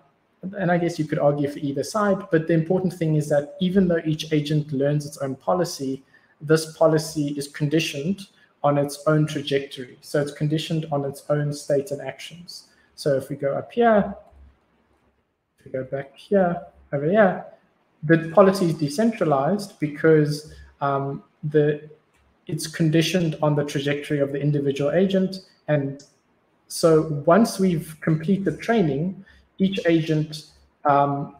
and I guess you could argue for either side, but the important thing is that even though each agent learns its own policy, this policy is conditioned on its own trajectory. So it's conditioned on its own state and actions. So if we go up here, if we go back here, over here, the policy is decentralized because um, the it's conditioned on the trajectory of the individual agent. And so once we've completed training, each agent, um,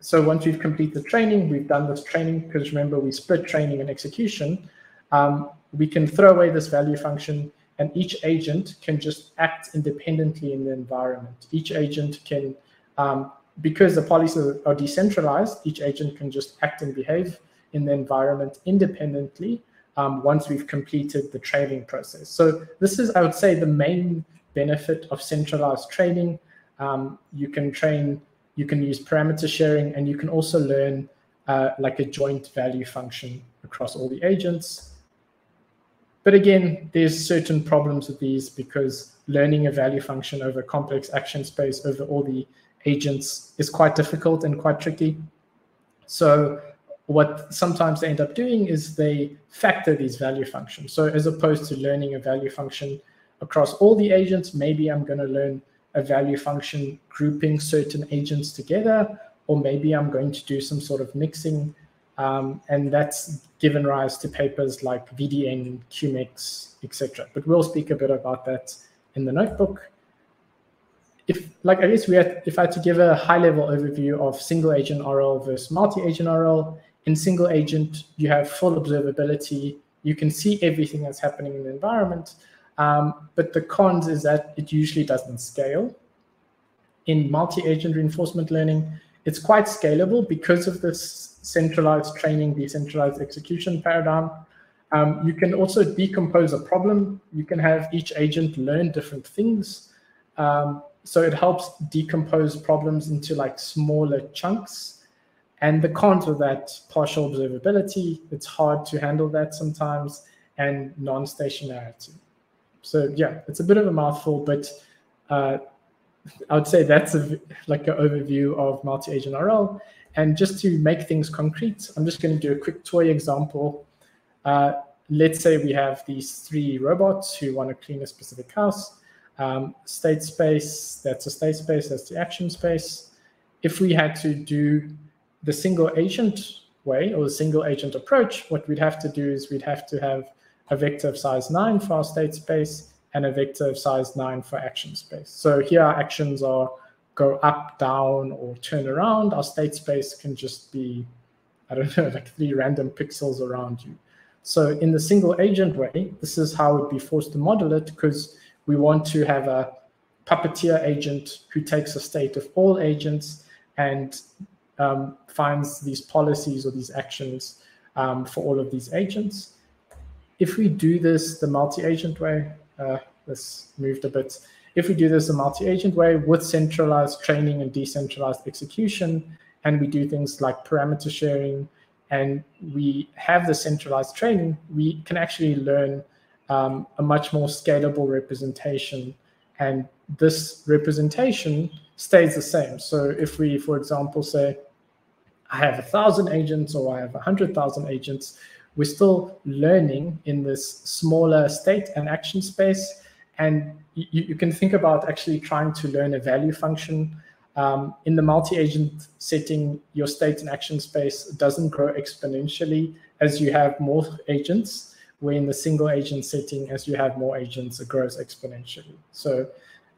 so once we've completed the training, we've done this training, because remember we split training and execution, um, we can throw away this value function and each agent can just act independently in the environment. Each agent can um, because the policies are decentralized, each agent can just act and behave in the environment independently um, once we've completed the training process. So this is, I would say, the main benefit of centralized training. Um, you can train, you can use parameter sharing, and you can also learn uh, like a joint value function across all the agents. But again, there's certain problems with these because learning a value function over complex action space over all the agents is quite difficult and quite tricky. So what sometimes they end up doing is they factor these value functions. So as opposed to learning a value function across all the agents, maybe I'm going to learn a value function grouping certain agents together, or maybe I'm going to do some sort of mixing. Um, and that's given rise to papers like VDN, QMix, etc. But we'll speak a bit about that in the notebook if like I guess we had, if I had to give a high level overview of single agent RL versus multi-agent RL, in single agent, you have full observability. You can see everything that's happening in the environment. Um, but the cons is that it usually doesn't scale. In multi-agent reinforcement learning, it's quite scalable because of this centralized training, decentralized execution paradigm. Um, you can also decompose a problem. You can have each agent learn different things. Um, so it helps decompose problems into like smaller chunks. And the cons of that partial observability, it's hard to handle that sometimes, and non-stationarity. So yeah, it's a bit of a mouthful, but uh, I would say that's a, like an overview of multi-agent RL. And just to make things concrete, I'm just going to do a quick toy example. Uh, let's say we have these three robots who want to clean a specific house. Um, state space, that's a state space, that's the action space. If we had to do the single agent way or the single agent approach, what we'd have to do is we'd have to have a vector of size 9 for our state space and a vector of size 9 for action space. So here our actions are go up, down, or turn around. Our state space can just be, I don't know, like three random pixels around you. So in the single agent way, this is how we'd be forced to model it because we want to have a puppeteer agent who takes a state of all agents and um, finds these policies or these actions um, for all of these agents. If we do this the multi-agent way, uh, this moved a bit. If we do this the multi-agent way with centralized training and decentralized execution, and we do things like parameter sharing, and we have the centralized training, we can actually learn um, a much more scalable representation. And this representation stays the same. So if we, for example, say, I have a thousand agents or I have a hundred thousand agents, we're still learning in this smaller state and action space. And you, you can think about actually trying to learn a value function um, in the multi-agent setting, your state and action space doesn't grow exponentially as you have more agents, where in the single agent setting, as you have more agents, it grows exponentially. So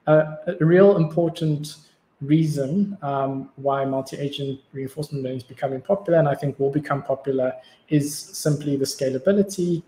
a real important reason um, why multi-agent reinforcement learning is becoming popular, and I think will become popular, is simply the scalability.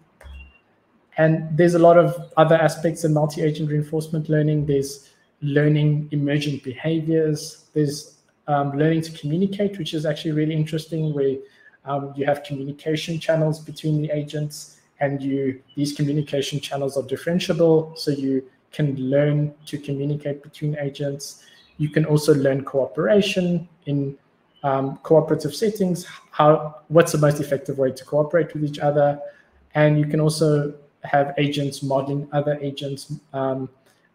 And there's a lot of other aspects in multi-agent reinforcement learning. There's learning emergent behaviors. There's um, learning to communicate, which is actually really interesting, where um, you have communication channels between the agents, and you these communication channels are differentiable, so you can learn to communicate between agents. You can also learn cooperation in um, cooperative settings. How what's the most effective way to cooperate with each other, and you can also have agents modeling other agents. Um,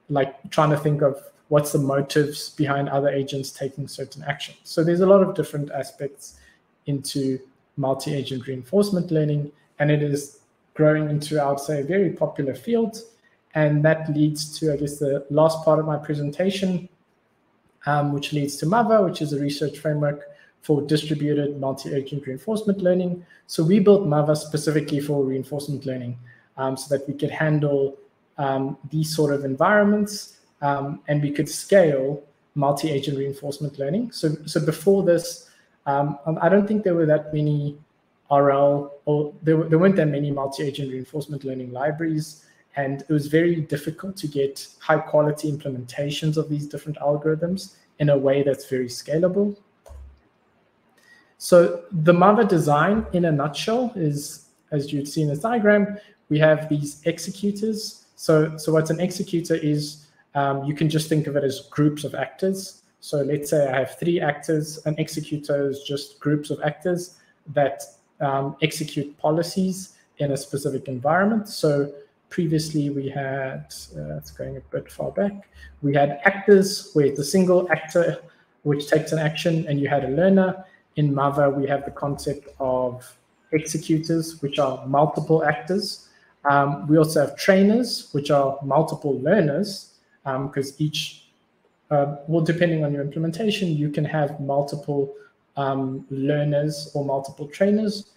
like trying to think of what's the motives behind other agents taking certain actions. So there's a lot of different aspects into multi-agent reinforcement learning, and it is growing into, I would say, a very popular field. And that leads to, I guess, the last part of my presentation, um, which leads to Mava, which is a research framework for distributed multi-agent reinforcement learning. So we built Mava specifically for reinforcement learning um, so that we could handle um, these sort of environments, um, and we could scale multi-agent reinforcement learning. So, so before this, um, I don't think there were that many RL, or there, there weren't that many multi-agent reinforcement learning libraries, and it was very difficult to get high-quality implementations of these different algorithms in a way that's very scalable. So the Mava design in a nutshell is, as you'd see in this diagram, we have these executors so, so what an executor is, um, you can just think of it as groups of actors. So let's say I have three actors. An executor is just groups of actors that um, execute policies in a specific environment. So previously we had, uh, it's going a bit far back, we had actors where the single actor which takes an action and you had a learner. In Mava, we have the concept of executors, which are multiple actors. Um, we also have trainers, which are multiple learners, because um, each, uh, well, depending on your implementation, you can have multiple um, learners or multiple trainers,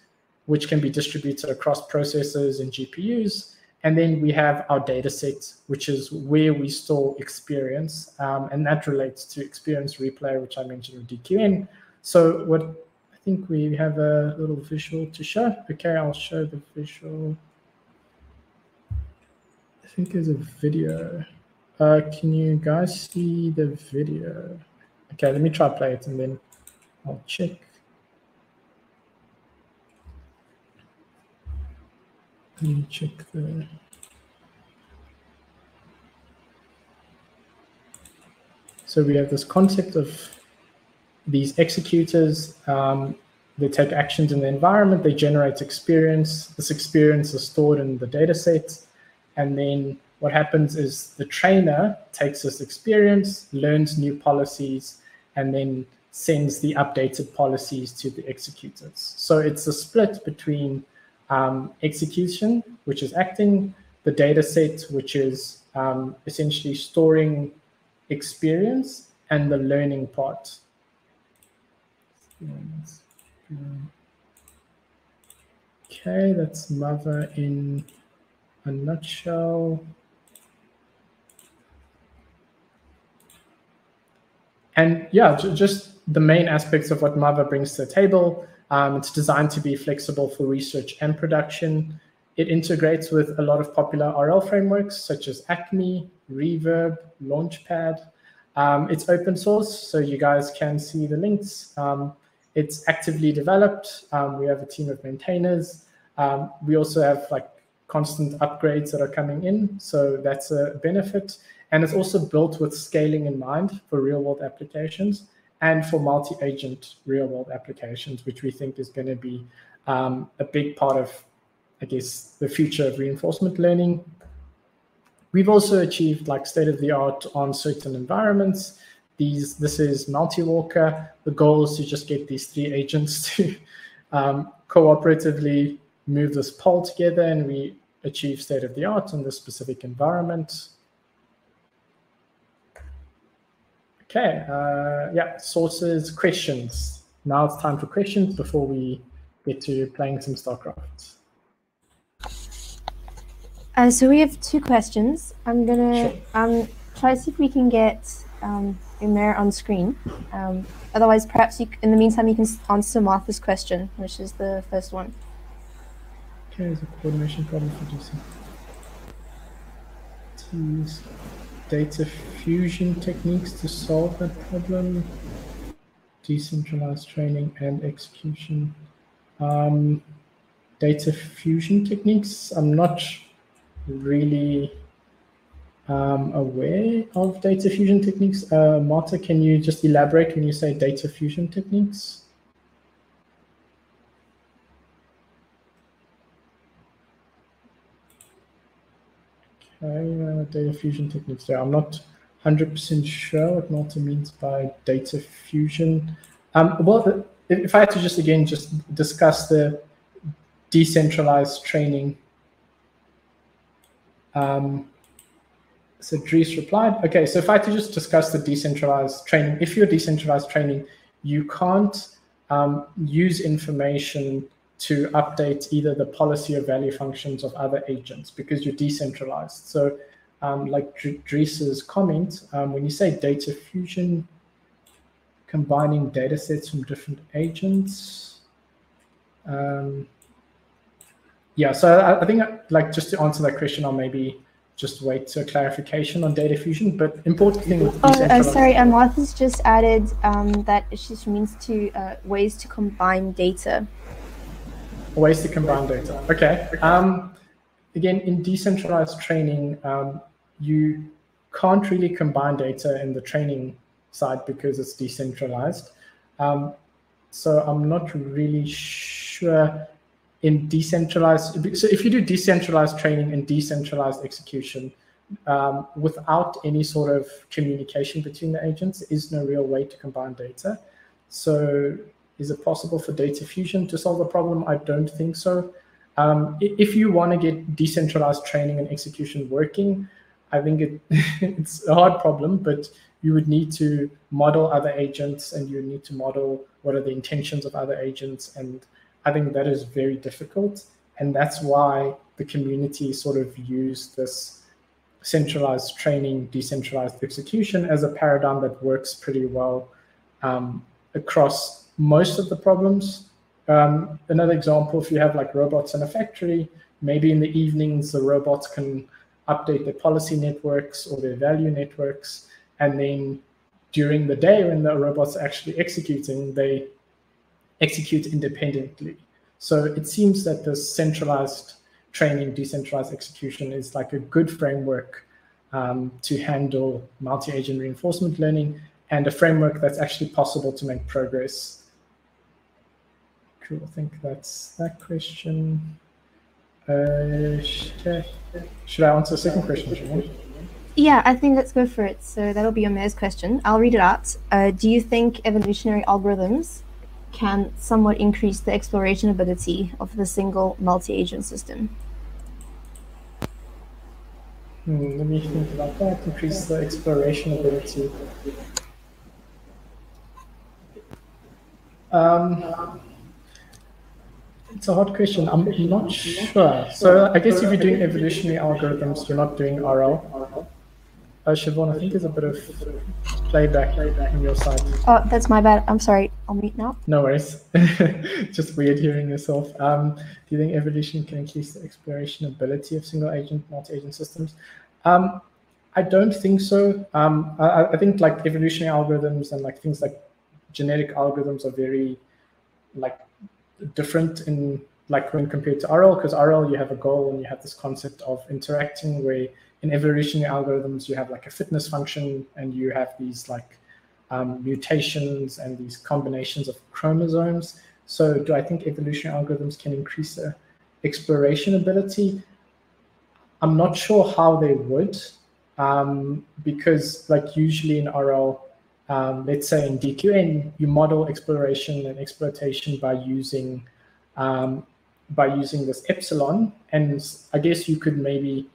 which can be distributed across processors and GPUs. And then we have our data set, which is where we store experience. Um, and that relates to experience replay, which I mentioned with DQN. So what I think we have a little visual to show. Okay, I'll show the visual I think there's a video. Uh, can you guys see the video? Okay, let me try play it and then I'll check. Let me check the. So we have this concept of these executors. Um, they take actions in the environment, they generate experience. This experience is stored in the data set. And then what happens is the trainer takes this experience, learns new policies, and then sends the updated policies to the executors. So it's a split between um, execution, which is acting, the data set, which is um, essentially storing experience, and the learning part. Okay, that's Mava in a nutshell. And yeah, just the main aspects of what Mava brings to the table. Um, it's designed to be flexible for research and production. It integrates with a lot of popular RL frameworks such as Acme, Reverb, Launchpad. Um, it's open source, so you guys can see the links. Um, it's actively developed. Um, we have a team of maintainers. Um, we also have like constant upgrades that are coming in, so that's a benefit. And it's also built with scaling in mind for real world applications and for multi-agent real world applications, which we think is going to be um, a big part of, I guess, the future of reinforcement learning. We've also achieved like state of the art on certain environments. These, this is multi-walker. The goal is to just get these three agents to um, cooperatively move this pole together and we achieve state of the art in this specific environment. Okay, uh, yeah, sources, questions. Now it's time for questions before we get to playing some StarCraft.
Uh, so we have two questions. I'm gonna sure. um, try to see if we can get um, Umair on screen. Um, otherwise, perhaps you, in the meantime, you can answer Martha's question, which is the first one.
Okay, there's a coordination problem for DC. Data fusion techniques to solve that problem. Decentralized training and execution. Um, data fusion techniques. I'm not really um, aware of data fusion techniques. Uh, Marta, can you just elaborate when you say data fusion techniques? Okay, uh, data fusion techniques there. I'm not 100% sure what Marta means by data fusion. Um, well, if I had to just again just discuss the decentralized training um, so Dries replied, okay, so if I had to just discuss the decentralized training, if you're decentralized training, you can't um, use information to update either the policy or value functions of other agents because you're decentralized. So um, like Dries's comment, um, when you say data fusion, combining data sets from different agents, um, yeah, so I, I think like just to answer that question, I'll maybe just wait for clarification on data fusion. But important thing with
oh, uh, sorry, and Martha's just added um, that she means to uh, ways to combine data.
Ways to combine data. Okay. Um, again, in decentralized training, um, you can't really combine data in the training side because it's decentralized. Um, so I'm not really sure in decentralized, so if you do decentralized training and decentralized execution um, without any sort of communication between the agents, is no real way to combine data. So is it possible for data fusion to solve the problem? I don't think so. Um, if you want to get decentralized training and execution working, I think it, it's a hard problem, but you would need to model other agents and you need to model what are the intentions of other agents and I think that is very difficult. And that's why the community sort of used this centralized training, decentralized execution as a paradigm that works pretty well um, across most of the problems. Um, another example, if you have like robots in a factory, maybe in the evenings, the robots can update their policy networks or their value networks. And then during the day when the robots are actually executing, they execute independently. So it seems that this centralized training, decentralized execution is like a good framework um, to handle multi-agent reinforcement learning and a framework that's actually possible to make progress. Cool, I think that's that question. Uh, should, should I answer the second question?
Yeah, I think let's go for it. So that'll be Umair's question. I'll read it out. Uh, do you think evolutionary algorithms can somewhat increase the exploration ability of the single multi-agent system?
Hmm, let me think about that. Increase the exploration ability. Um, it's a hard question. I'm not sure. So I guess if you're doing evolutionary algorithms, you're not doing RL. Uh, Siobhan, I think there's a bit of playback on your side.
Oh, that's my bad. I'm sorry. I'll mute now.
No worries. Just weird hearing yourself. Um, do you think evolution can increase the exploration ability of single agent, multi-agent systems? Um, I don't think so. Um, I, I, think like evolutionary algorithms and like things like genetic algorithms are very like different in like when compared to RL, because RL you have a goal and you have this concept of interacting where in evolutionary algorithms, you have like a fitness function and you have these like um, mutations and these combinations of chromosomes. So do I think evolutionary algorithms can increase the exploration ability? I'm not sure how they would, um, because like usually in RL, um, let's say in DQN, you model exploration and exploitation by using um, by using this epsilon, and I guess you could maybe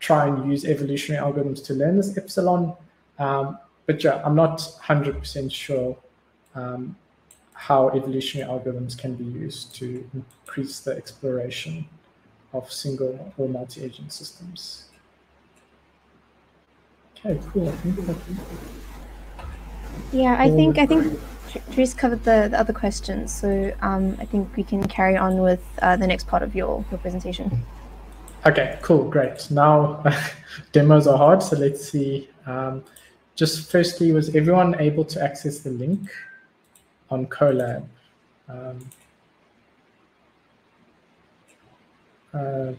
try and use evolutionary algorithms to learn this epsilon. Um, but yeah, I'm not 100% sure um, how evolutionary algorithms can be used to increase the exploration of single or multi-agent systems. Okay, cool.
Yeah, I think I think Therese covered the, the other questions, so um, I think we can carry on with uh, the next part of your, your presentation.
Okay, cool, great. Now demos are hard, so let's see. Um, just firstly, was everyone able to access the link on Colab? Um, uh,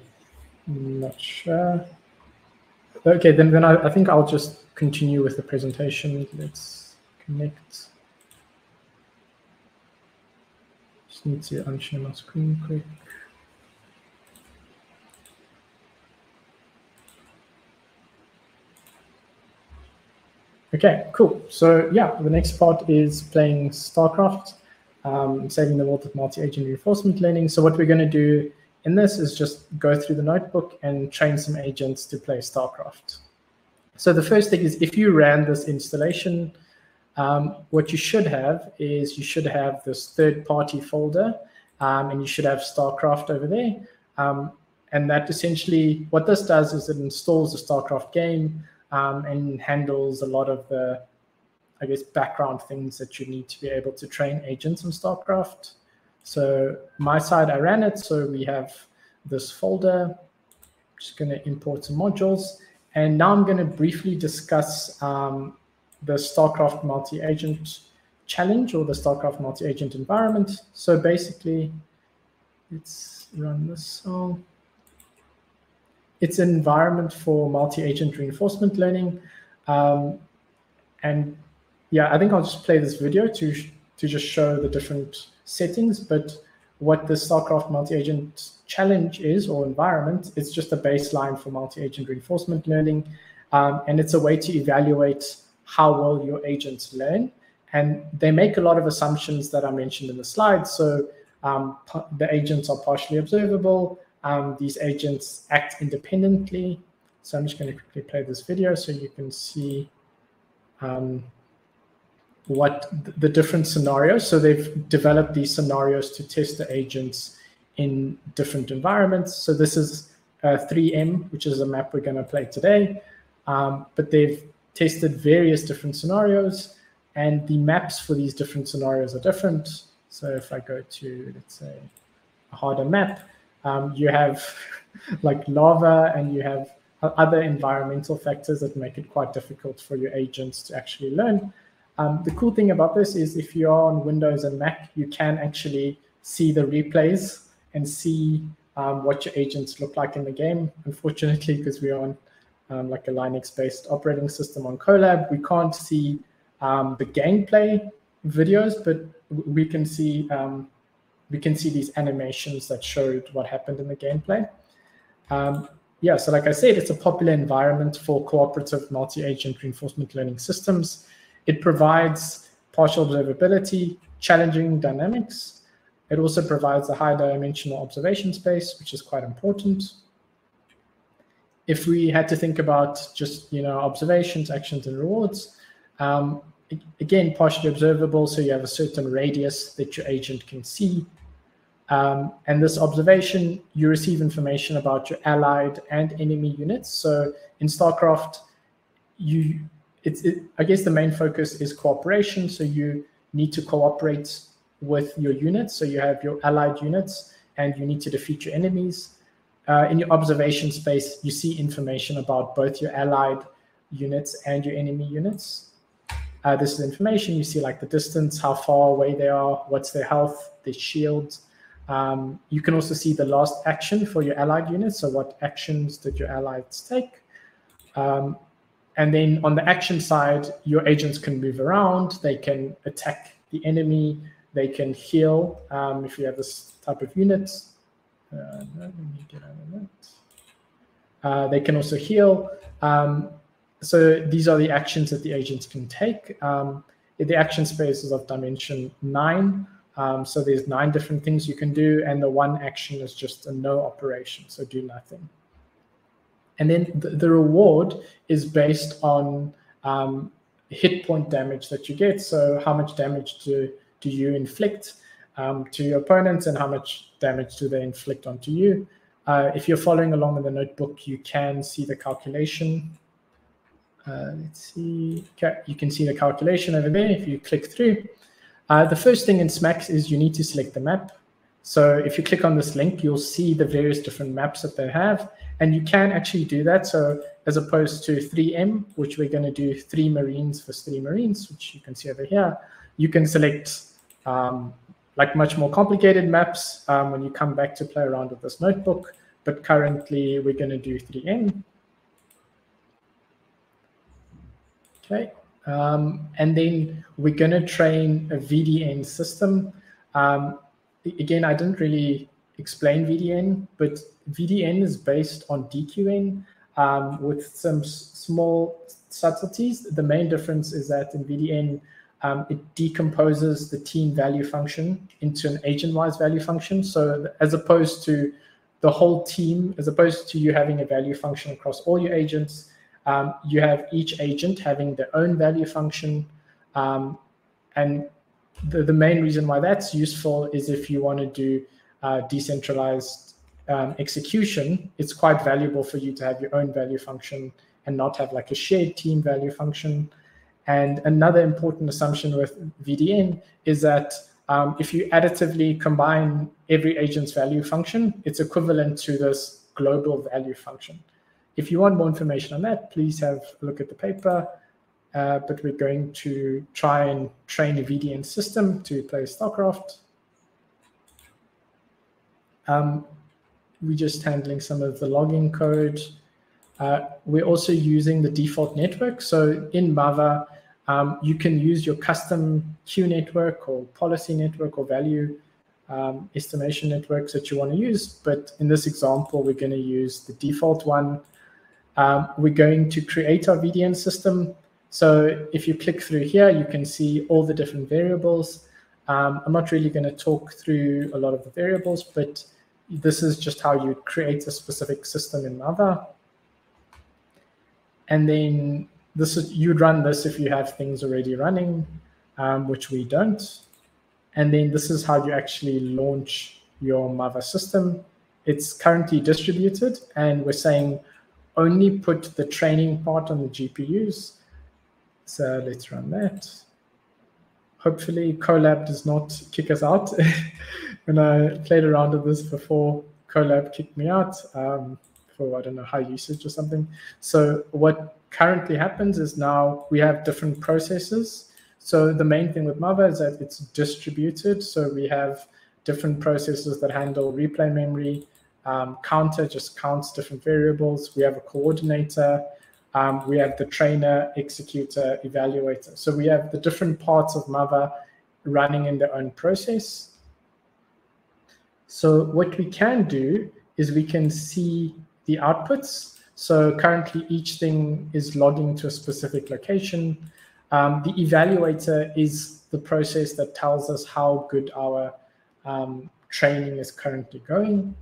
not sure. Okay, then, then I, I think I'll just continue with the presentation. Let's connect. Just need to unshare my screen quick. Okay, cool. So yeah, the next part is playing StarCraft, um, saving the world with multi-agent reinforcement learning. So what we're going to do in this is just go through the notebook and train some agents to play StarCraft. So the first thing is if you ran this installation, um, what you should have is you should have this third-party folder, um, and you should have StarCraft over there. Um, and that essentially, what this does is it installs the StarCraft game, um, and handles a lot of the, I guess, background things that you need to be able to train agents in StarCraft. So my side, I ran it. So we have this folder. Just going to import some modules. And now I'm going to briefly discuss um, the StarCraft multi-agent challenge or the StarCraft multi-agent environment. So basically, let's run this song it's an environment for multi-agent reinforcement learning. Um, and yeah, I think I'll just play this video to, to just show the different settings. But what the StarCraft multi-agent challenge is or environment, it's just a baseline for multi-agent reinforcement learning. Um, and it's a way to evaluate how well your agents learn. And they make a lot of assumptions that I mentioned in the slides. So um, the agents are partially observable um, these agents act independently. So I'm just going to quickly play this video so you can see um, what the different scenarios. So they've developed these scenarios to test the agents in different environments. So this is uh, 3M, which is a map we're going to play today. Um, but they've tested various different scenarios and the maps for these different scenarios are different. So if I go to, let's say, a harder map, um, you have like lava and you have other environmental factors that make it quite difficult for your agents to actually learn. Um, the cool thing about this is if you're on Windows and Mac, you can actually see the replays and see um, what your agents look like in the game. Unfortunately, because we're on um, like a Linux-based operating system on Colab, we can't see um, the gameplay videos, but we can see um, we can see these animations that showed what happened in the gameplay. Um, yeah, so like I said, it's a popular environment for cooperative multi-agent reinforcement learning systems. It provides partial observability, challenging dynamics. It also provides a high dimensional observation space, which is quite important. If we had to think about just you know observations, actions, and rewards, um, again, partially observable, so you have a certain radius that your agent can see. Um, and this observation, you receive information about your allied and enemy units. So in StarCraft, you it's it, I guess the main focus is cooperation. So you need to cooperate with your units. So you have your allied units, and you need to defeat your enemies. Uh, in your observation space, you see information about both your allied units and your enemy units. Uh, this is information you see like the distance, how far away they are, what's their health, their shields. Um, you can also see the last action for your allied units. So what actions did your allies take? Um, and then on the action side, your agents can move around. They can attack the enemy. They can heal um, if you have this type of units. Uh, let me get out of that. Uh, they can also heal. Um, so these are the actions that the agents can take. Um, the action space is of dimension nine. Um, so there's nine different things you can do, and the one action is just a no operation, so do nothing. And then the, the reward is based on um, hit point damage that you get. So how much damage do, do you inflict um, to your opponents, and how much damage do they inflict onto you? Uh, if you're following along in the notebook, you can see the calculation uh, let's see, you can see the calculation over there if you click through. Uh, the first thing in SMAX is you need to select the map. So if you click on this link, you'll see the various different maps that they have, and you can actually do that. So as opposed to 3M, which we're going to do three Marines for three Marines, which you can see over here, you can select um, like much more complicated maps um, when you come back to play around with this notebook. But currently, we're going to do 3M. Okay. Um, and then we're going to train a VDN system. Um, again, I didn't really explain VDN, but VDN is based on DQN um, with some small subtleties. The main difference is that in VDN, um, it decomposes the team value function into an agent-wise value function. So as opposed to the whole team, as opposed to you having a value function across all your agents, um, you have each agent having their own value function. Um, and the, the main reason why that's useful is if you want to do uh, decentralized um, execution, it's quite valuable for you to have your own value function and not have like a shared team value function. And another important assumption with VDN is that um, if you additively combine every agent's value function, it's equivalent to this global value function. If you want more information on that, please have a look at the paper. Uh, but we're going to try and train a VDN system to play StarCraft. Um, we're just handling some of the logging code. Uh, we're also using the default network. So in Mava, um, you can use your custom Q network or policy network or value um, estimation networks that you want to use. But in this example, we're going to use the default one um, we're going to create our VDN system. So if you click through here, you can see all the different variables. Um, I'm not really going to talk through a lot of the variables, but this is just how you create a specific system in Mava. And then this is you'd run this if you have things already running, um, which we don't. And then this is how you actually launch your Mava system. It's currently distributed, and we're saying only put the training part on the GPUs. So let's run that. Hopefully Colab does not kick us out. when I played around with this before, Colab kicked me out um, for, I don't know, high usage or something. So what currently happens is now we have different processes. So the main thing with Mava is that it's distributed. So we have different processes that handle replay memory, um, counter just counts different variables. We have a coordinator. Um, we have the trainer, executor, evaluator. So we have the different parts of Mava running in their own process. So what we can do is we can see the outputs. So currently each thing is logging to a specific location. Um, the evaluator is the process that tells us how good our um, training is currently going.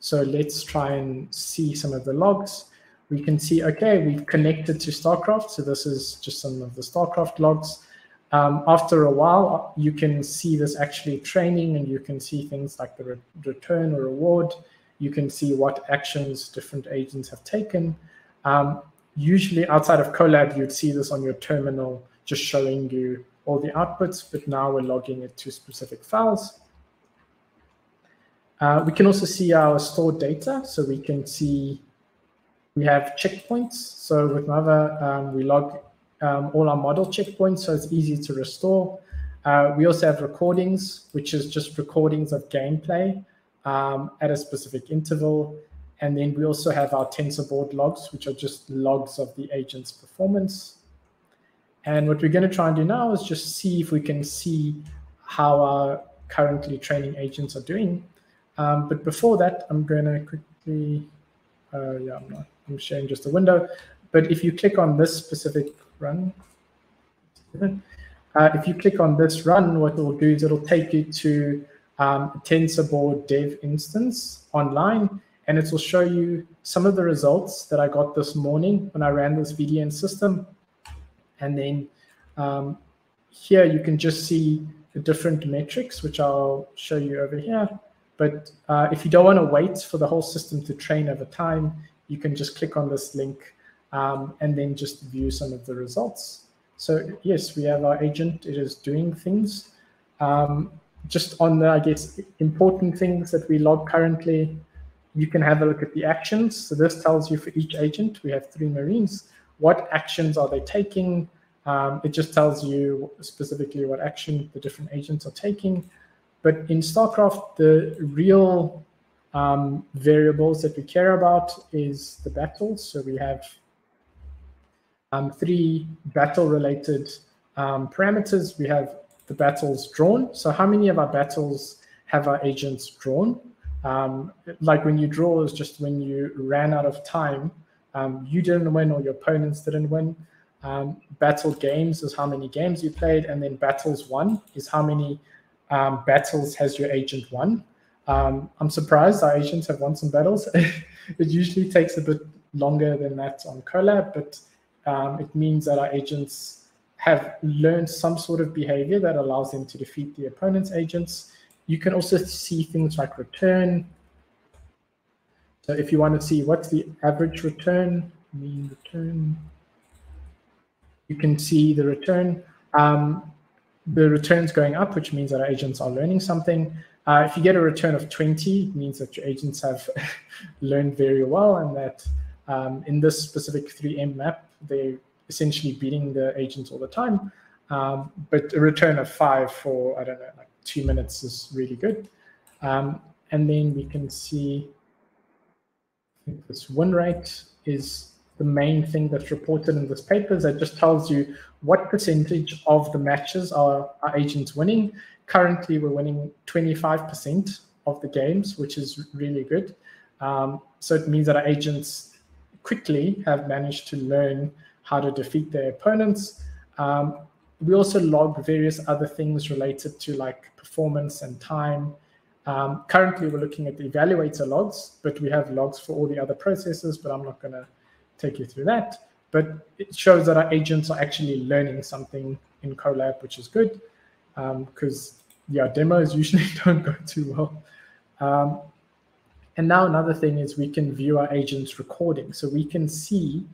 So let's try and see some of the logs. We can see, okay, we've connected to StarCraft. So this is just some of the StarCraft logs. Um, after a while, you can see this actually training and you can see things like the re return or reward. You can see what actions different agents have taken. Um, usually outside of Colab, you'd see this on your terminal, just showing you all the outputs, but now we're logging it to specific files. Uh, we can also see our stored data. So we can see we have checkpoints. So with Mava, um, we log um, all our model checkpoints, so it's easy to restore. Uh, we also have recordings, which is just recordings of gameplay um, at a specific interval. And then we also have our TensorBoard logs, which are just logs of the agent's performance. And what we're going to try and do now is just see if we can see how our currently training agents are doing. Um, but before that, I'm going to quickly, uh, yeah, I'm, not, I'm sharing just a window. But if you click on this specific run, uh, if you click on this run, what it will do is it'll take you to um, TensorBoard dev instance online, and it will show you some of the results that I got this morning when I ran this VDN system. And then um, here you can just see the different metrics, which I'll show you over here. But uh, if you don't want to wait for the whole system to train over time, you can just click on this link um, and then just view some of the results. So yes, we have our agent. It is doing things. Um, just on the, I guess, important things that we log currently, you can have a look at the actions. So this tells you for each agent, we have three Marines, what actions are they taking? Um, it just tells you specifically what action the different agents are taking. But in StarCraft, the real um, variables that we care about is the battles. So we have um, three battle-related um, parameters. We have the battles drawn. So how many of our battles have our agents drawn? Um, like when you draw is just when you ran out of time, um, you didn't win or your opponents didn't win. Um, battle games is how many games you played, and then battles won is how many um, battles has your agent won. Um, I'm surprised our agents have won some battles. it usually takes a bit longer than that on Colab, but um, it means that our agents have learned some sort of behavior that allows them to defeat the opponent's agents. You can also see things like return. So if you want to see what's the average return, mean return, you can see the return. Um, the returns going up, which means that our agents are learning something. Uh, if you get a return of 20, it means that your agents have learned very well and that um, in this specific 3M map, they're essentially beating the agents all the time. Um, but a return of five for, I don't know, like two minutes is really good. Um, and then we can see this win rate is the main thing that's reported in this paper. That just tells you what percentage of the matches are our agents winning. Currently, we're winning 25% of the games, which is really good. Um, so it means that our agents quickly have managed to learn how to defeat their opponents. Um, we also log various other things related to like performance and time. Um, currently, we're looking at the evaluator logs, but we have logs for all the other processes, but I'm not going to take you through that. But it shows that our agents are actually learning something in Colab, which is good because, um, yeah, demos usually don't go too well. Um, and now another thing is we can view our agents recording. So we can see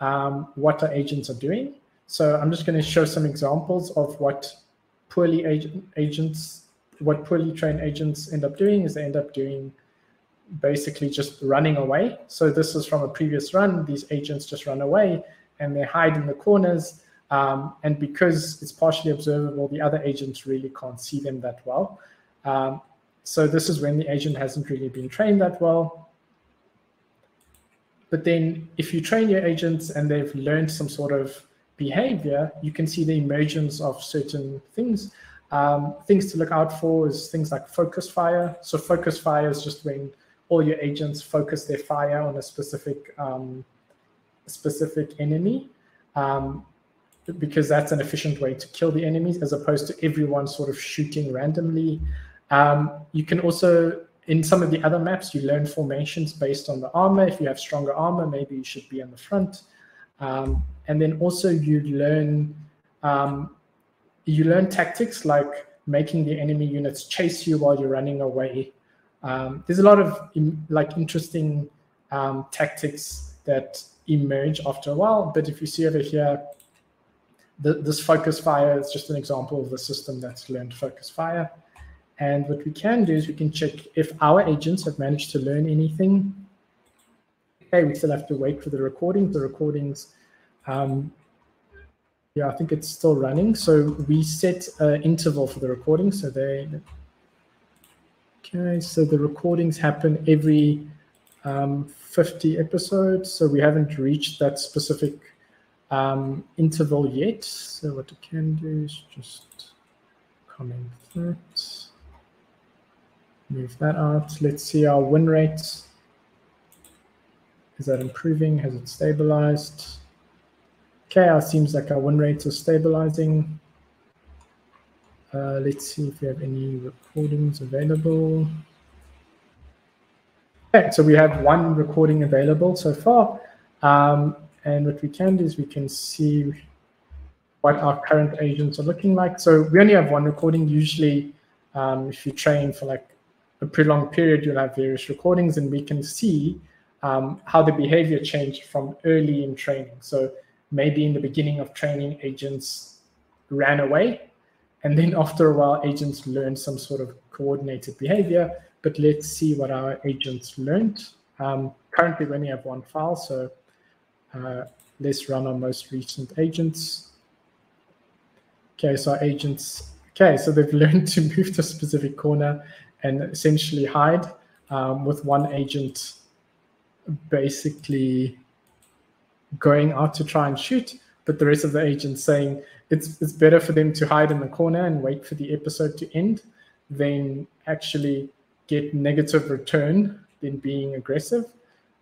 um, what our agents are doing. So I'm just going to show some examples of what poorly agent, agents, what poorly trained agents end up doing is they end up doing basically just running away. So this is from a previous run. These agents just run away and they hide in the corners. Um, and because it's partially observable, the other agents really can't see them that well. Um, so this is when the agent hasn't really been trained that well. But then if you train your agents and they've learned some sort of behavior, you can see the emergence of certain things. Um, things to look out for is things like focus fire. So focus fire is just when all your agents focus their fire on a specific um, specific enemy, um, because that's an efficient way to kill the enemies as opposed to everyone sort of shooting randomly. Um, you can also in some of the other maps, you learn formations based on the armor. If you have stronger armor, maybe you should be on the front. Um, and then also you learn um, you learn tactics like making the enemy units chase you while you're running away. Um, there's a lot of like interesting um, tactics that emerge after a while. But if you see over here, the, this focus fire is just an example of the system that's learned focus fire. And what we can do is we can check if our agents have managed to learn anything. Okay, we still have to wait for the recordings. The recordings, um, yeah, I think it's still running. So we set an interval for the recording. So they, okay, so the recordings happen every um, 50 episodes. So we haven't reached that specific um, interval yet. So what we can do is just comment that move that out. Let's see our win rates. Is that improving? Has it stabilized? Okay, it seems like our win rates are stabilizing. Uh, let's see if we have any recordings available. Okay, so we have one recording available so far. Um, and what we can do is we can see what our current agents are looking like. So we only have one recording. Usually, um, if you train for like a prolonged period, you'll have various recordings, and we can see um, how the behavior changed from early in training. So maybe in the beginning of training, agents ran away, and then after a while, agents learned some sort of coordinated behavior. But let's see what our agents learned. Um, currently, we only have one file, so uh, let's run our most recent agents. Okay, so our agents, okay, so they've learned to move to a specific corner and essentially hide um, with one agent basically going out to try and shoot, but the rest of the agents saying it's it's better for them to hide in the corner and wait for the episode to end than actually get negative return than being aggressive.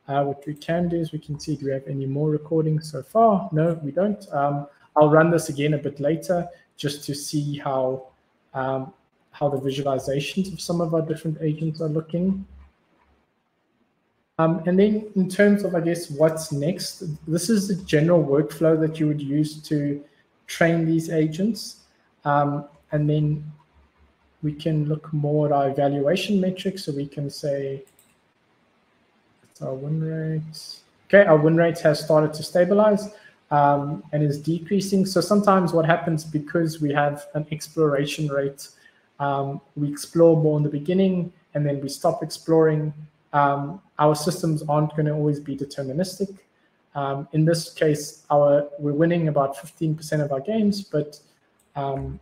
Uh, what we can do is we can see do we have any more recordings so far? No, we don't. Um, I'll run this again a bit later just to see how um, how the visualizations of some of our different agents are looking. Um, and then in terms of, I guess, what's next, this is the general workflow that you would use to train these agents. Um, and then we can look more at our evaluation metrics. So we can say, our win rate. Okay, our win rate has started to stabilize um, and is decreasing. So sometimes what happens because we have an exploration rate um, we explore more in the beginning and then we stop exploring. Um, our systems aren't going to always be deterministic. Um, in this case, our we're winning about 15% of our games, but um,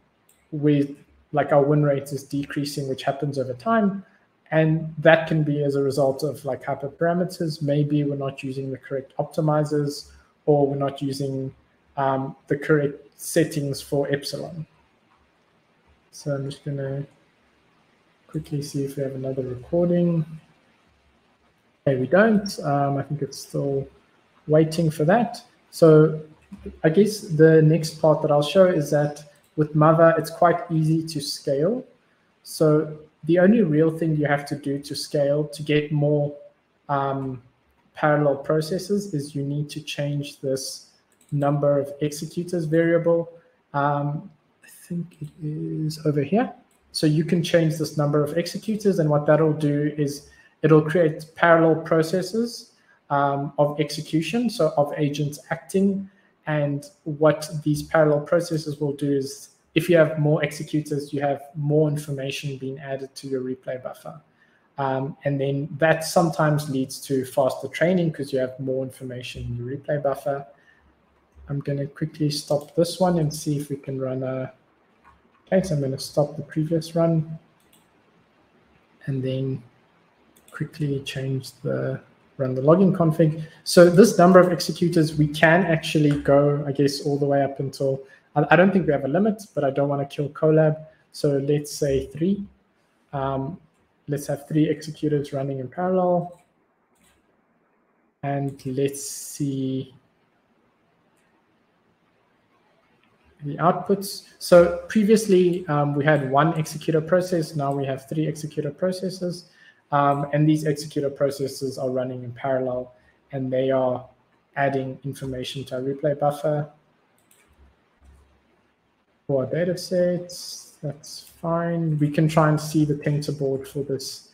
we like our win rate is decreasing, which happens over time. And that can be as a result of like hyperparameters. Maybe we're not using the correct optimizers or we're not using um, the correct settings for epsilon. So I'm just going to quickly see if we have another recording. Okay, we don't. Um, I think it's still waiting for that. So I guess the next part that I'll show is that with Mava, it's quite easy to scale. So the only real thing you have to do to scale to get more um, parallel processes is you need to change this number of executors variable. Um, think it is over here. So you can change this number of executors and what that'll do is it'll create parallel processes um, of execution, so of agents acting. And what these parallel processes will do is if you have more executors, you have more information being added to your replay buffer. Um, and then that sometimes leads to faster training because you have more information in your replay buffer. I'm going to quickly stop this one and see if we can run a Okay, so I'm going to stop the previous run and then quickly change the run the login config. So this number of executors, we can actually go, I guess, all the way up until, I don't think we have a limit, but I don't want to kill Colab. So let's say three. Um, let's have three executors running in parallel. And let's see the outputs. So previously um, we had one executor process. Now we have three executor processes. Um, and these executor processes are running in parallel and they are adding information to our replay buffer for our data sets. That's fine. We can try and see the TensorBoard for this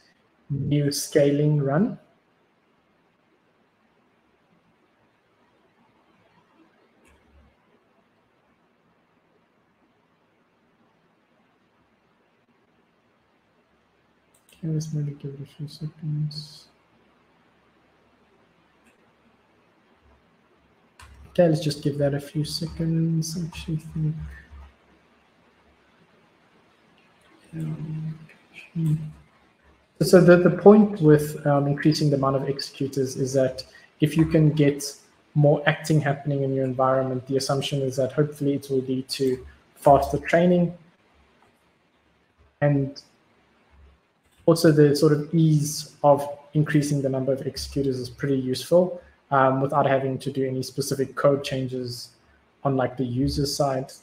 new scaling run. It a few seconds. Okay, let's just give that a few seconds. Actually, think. So the, the point with um, increasing the amount of executors is that if you can get more acting happening in your environment, the assumption is that hopefully it will lead to faster training and also the sort of ease of increasing the number of executors is pretty useful um, without having to do any specific code changes on like the user side. Let's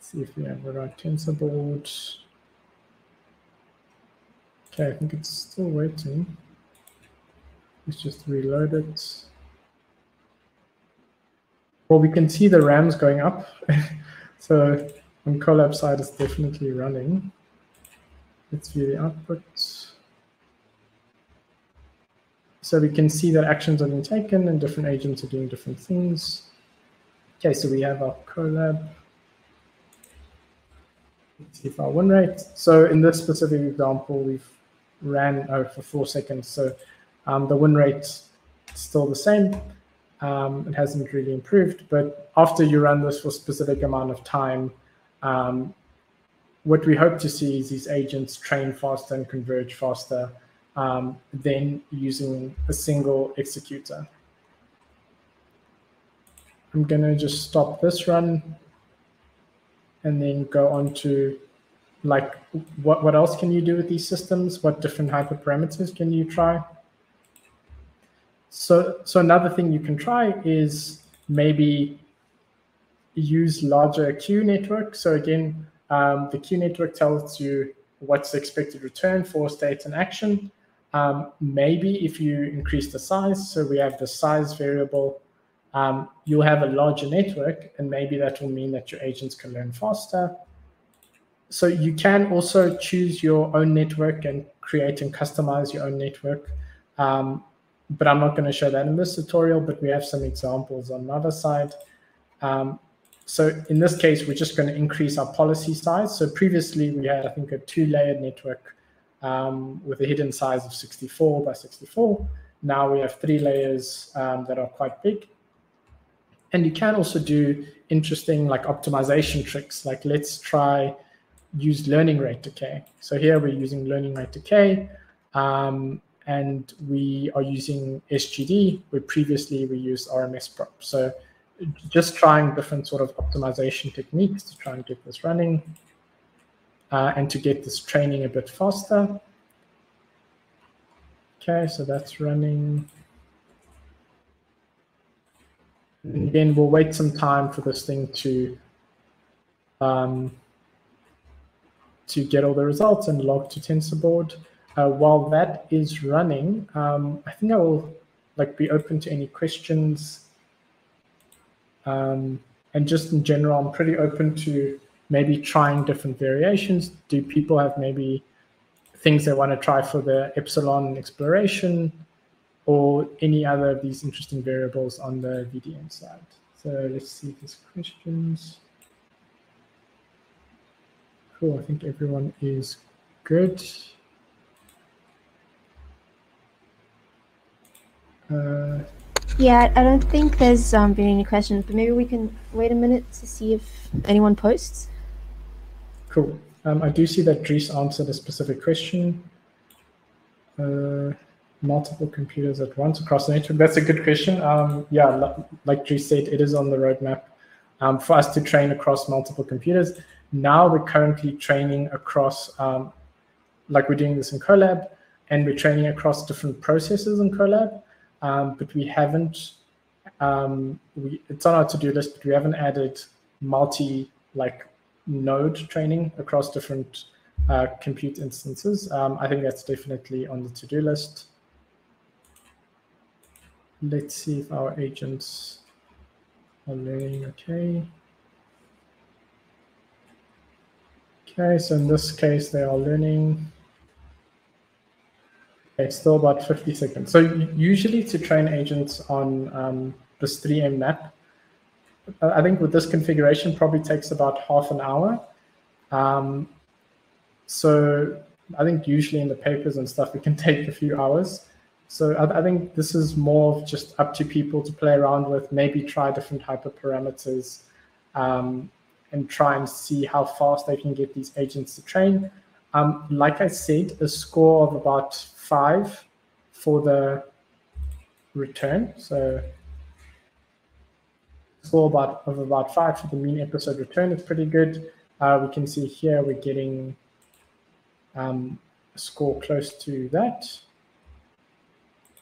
see if we have the right TensorBoard. Okay, I think it's still waiting. Let's just reload it. Well, we can see the RAMs going up. so on Colab side, it's definitely running. Let's view the output. So we can see that actions are being taken and different agents are doing different things. Okay, so we have our Colab. Let's see if our win rate. So in this specific example, we've ran oh, for four seconds. So um, the win rate is still the same. Um, it hasn't really improved, but after you run this for a specific amount of time, um, what we hope to see is these agents train faster and converge faster um, than using a single executor. I'm going to just stop this run and then go on to like what, what else can you do with these systems? What different hyperparameters can you try? So, so another thing you can try is maybe use larger Q network. So again, um, the Q network tells you what's the expected return for state and action. Um, maybe if you increase the size, so we have the size variable, um, you'll have a larger network, and maybe that will mean that your agents can learn faster. So you can also choose your own network and create and customize your own network. Um, but I'm not going to show that in this tutorial, but we have some examples on the other side. So in this case, we're just going to increase our policy size. So previously we had, I think, a two-layered network um, with a hidden size of 64 by 64. Now we have three layers um, that are quite big. And you can also do interesting like optimization tricks. Like let's try use learning rate decay. So here we're using learning rate decay. Um, and we are using SGD, where previously we used RMS prop. So just trying different sort of optimization techniques to try and get this running uh, and to get this training a bit faster. Okay, so that's running. And again, we'll wait some time for this thing to um, to get all the results and log to TensorBoard. Uh, while that is running, um, I think I will like be open to any questions um, and just in general, I'm pretty open to maybe trying different variations. Do people have maybe things they want to try for the epsilon exploration or any other of these interesting variables on the VDN side? So let's see if there's questions. Cool, I think everyone is good. Uh,
yeah, I don't think there's um, been any questions, but maybe we can wait a minute to see if anyone posts.
Cool. Um, I do see that Dries answered a specific question. Uh, multiple computers at once across the network. That's a good question. Um, yeah, like Dries said, it is on the roadmap um, for us to train across multiple computers. now we're currently training across, um, like we're doing this in Colab, and we're training across different processes in Colab, um, but we haven't, um, we, it's on our to-do list, but we haven't added multi, like node training across different uh, compute instances. Um, I think that's definitely on the to-do list. Let's see if our agents are learning okay. Okay, so in this case, they are learning. Okay, still about 50 seconds. So usually to train agents on um, this 3M map, I think with this configuration probably takes about half an hour. Um, so I think usually in the papers and stuff, it can take a few hours. So I, I, think this is more of just up to people to play around with, maybe try different hyperparameters um, and try and see how fast they can get these agents to train. Um, like I said, a score of about five for the return. So score about of about five for the mean episode return is pretty good. Uh, we can see here we're getting um, a score close to that.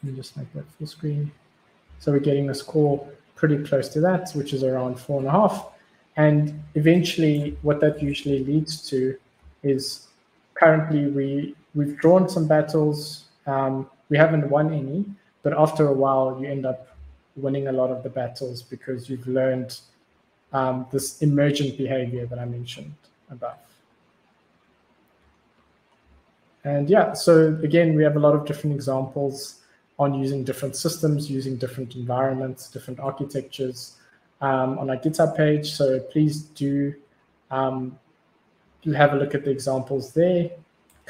Let me just make that full screen. So we're getting a score pretty close to that, which is around four and a half. And eventually what that usually leads to is currently we, we've drawn some battles. Um, we haven't won any, but after a while you end up winning a lot of the battles because you've learned um, this emergent behavior that I mentioned above. And yeah, so again, we have a lot of different examples on using different systems, using different environments, different architectures um, on our GitHub page. So please do um, have a look at the examples there.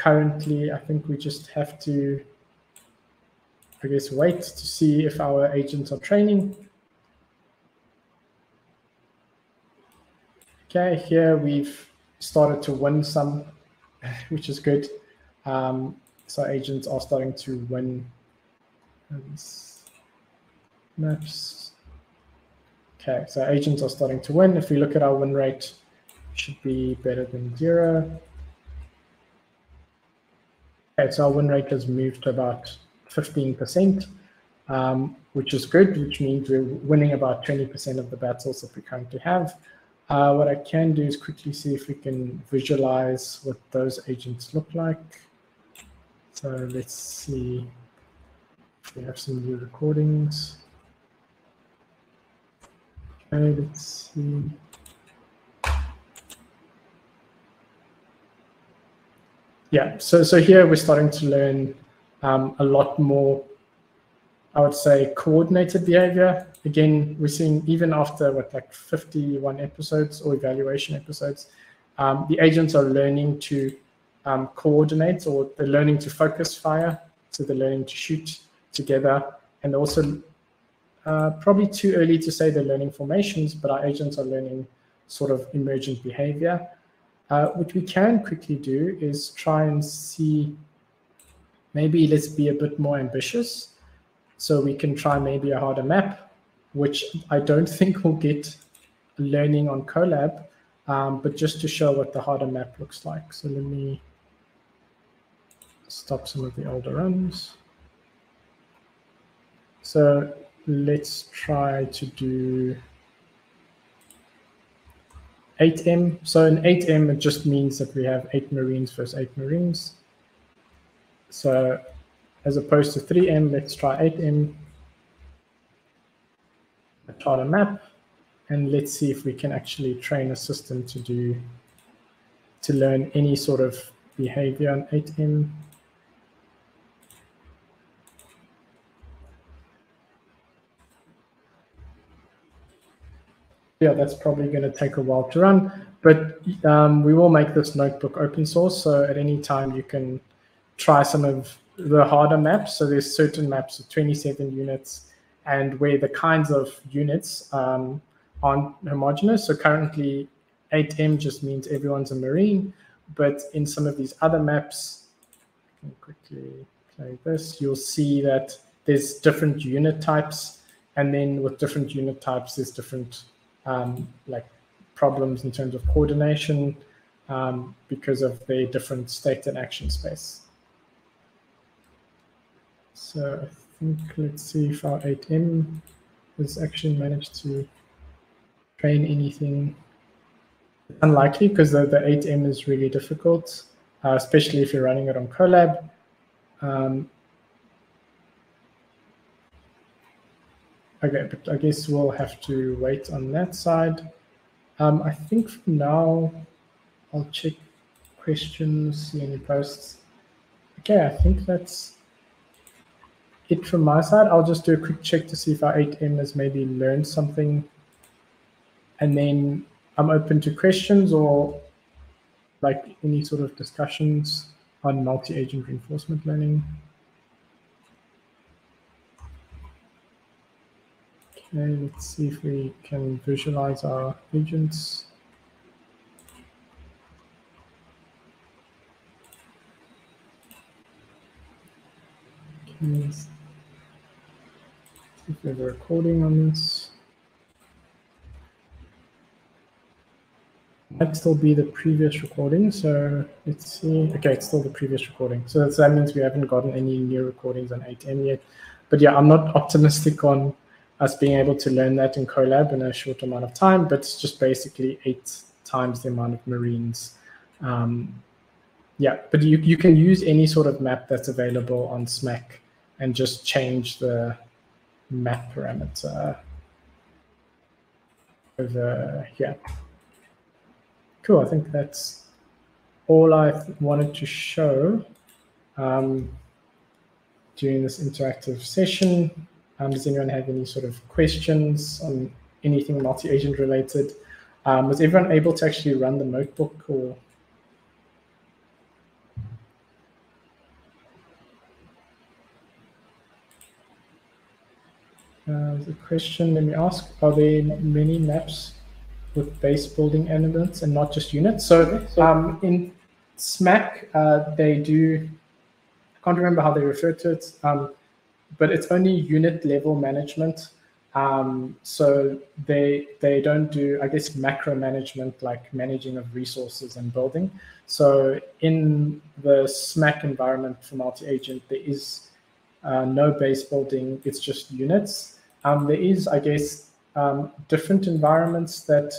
Currently, I think we just have to, I guess, wait to see if our agents are training. Okay, here we've started to win some, which is good. Um, so agents are starting to win maps. Okay, so agents are starting to win. If we look at our win rate, should be better than zero. Okay, so our win rate has moved to about 15%, um, which is good, which means we're winning about 20% of the battles that we currently have. Uh, what I can do is quickly see if we can visualize what those agents look like. So let's see if we have some new recordings. Okay, let's see. Yeah, so, so here we're starting to learn um, a lot more, I would say, coordinated behavior. Again, we're seeing even after what, like 51 episodes or evaluation episodes, um, the agents are learning to um, coordinate or they're learning to focus fire. So they're learning to shoot together and also uh, probably too early to say they're learning formations, but our agents are learning sort of emergent behavior. Uh, what we can quickly do is try and see, maybe let's be a bit more ambitious. So we can try maybe a harder map, which I don't think will get learning on Colab, um, but just to show what the harder map looks like. So let me stop some of the older runs. So let's try to do 8M. So in 8M, it just means that we have eight Marines versus eight Marines. So as opposed to 3M, let's try 8M. Chart a map, and let's see if we can actually train a system to do to learn any sort of behavior on 8M. Yeah, that's probably going to take a while to run, but um, we will make this notebook open source. So at any time you can try some of the harder maps. So there's certain maps of 27 units and where the kinds of units um, aren't homogeneous. So currently 8M just means everyone's a Marine, but in some of these other maps, I can quickly play this, you'll see that there's different unit types. And then with different unit types, there's different um, like problems in terms of coordination. um, because of the different state and action space. So I think, let's see if our 8M has actually managed to train anything. Unlikely because the, the 8M is really difficult, uh, especially if you're running it on Colab. Um, okay, but I guess we'll have to wait on that side. Um, I think for now, I'll check questions, see any posts. Okay, I think that's it from my side. I'll just do a quick check to see if our 8M has maybe learned something. And then I'm open to questions or like any sort of discussions on multi-agent reinforcement learning. Okay, let's see if we can visualize our agents. Okay, if there's a recording on this. Might still be the previous recording. So let's see. Okay, it's still the previous recording. So that means we haven't gotten any new recordings on 8M yet. But yeah, I'm not optimistic on us being able to learn that in Colab in a short amount of time, but it's just basically eight times the amount of Marines. Um, yeah, but you, you can use any sort of map that's available on SMAC and just change the map parameter over here. Cool, I think that's all I wanted to show um, during this interactive session. Um, does anyone have any sort of questions on anything multi-agent related? Um, was everyone able to actually run the notebook or Uh, the question, let me ask, are there many maps with base building elements and not just units? So um, in SMAC, uh, they do, I can't remember how they refer to it, um, but it's only unit level management. Um, so they they don't do, I guess, macro management like managing of resources and building. So in the SMAC environment for multi-agent, there is uh, no base building, it's just units. Um, there is, I guess, um, different environments that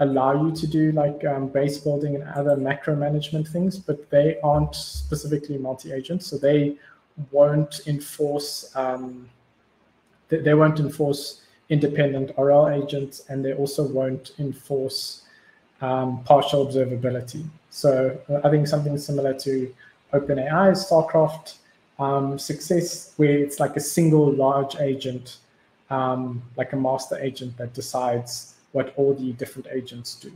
allow you to do like um, base building and other macro management things, but they aren't specifically multi-agent, so they won't enforce um, they, won't enforce independent RL agents, and they also won't enforce um, partial observability. So uh, I think something similar to OpenAI, StarCraft um, success, where it's like a single large agent um, like a master agent that decides what all the different agents do.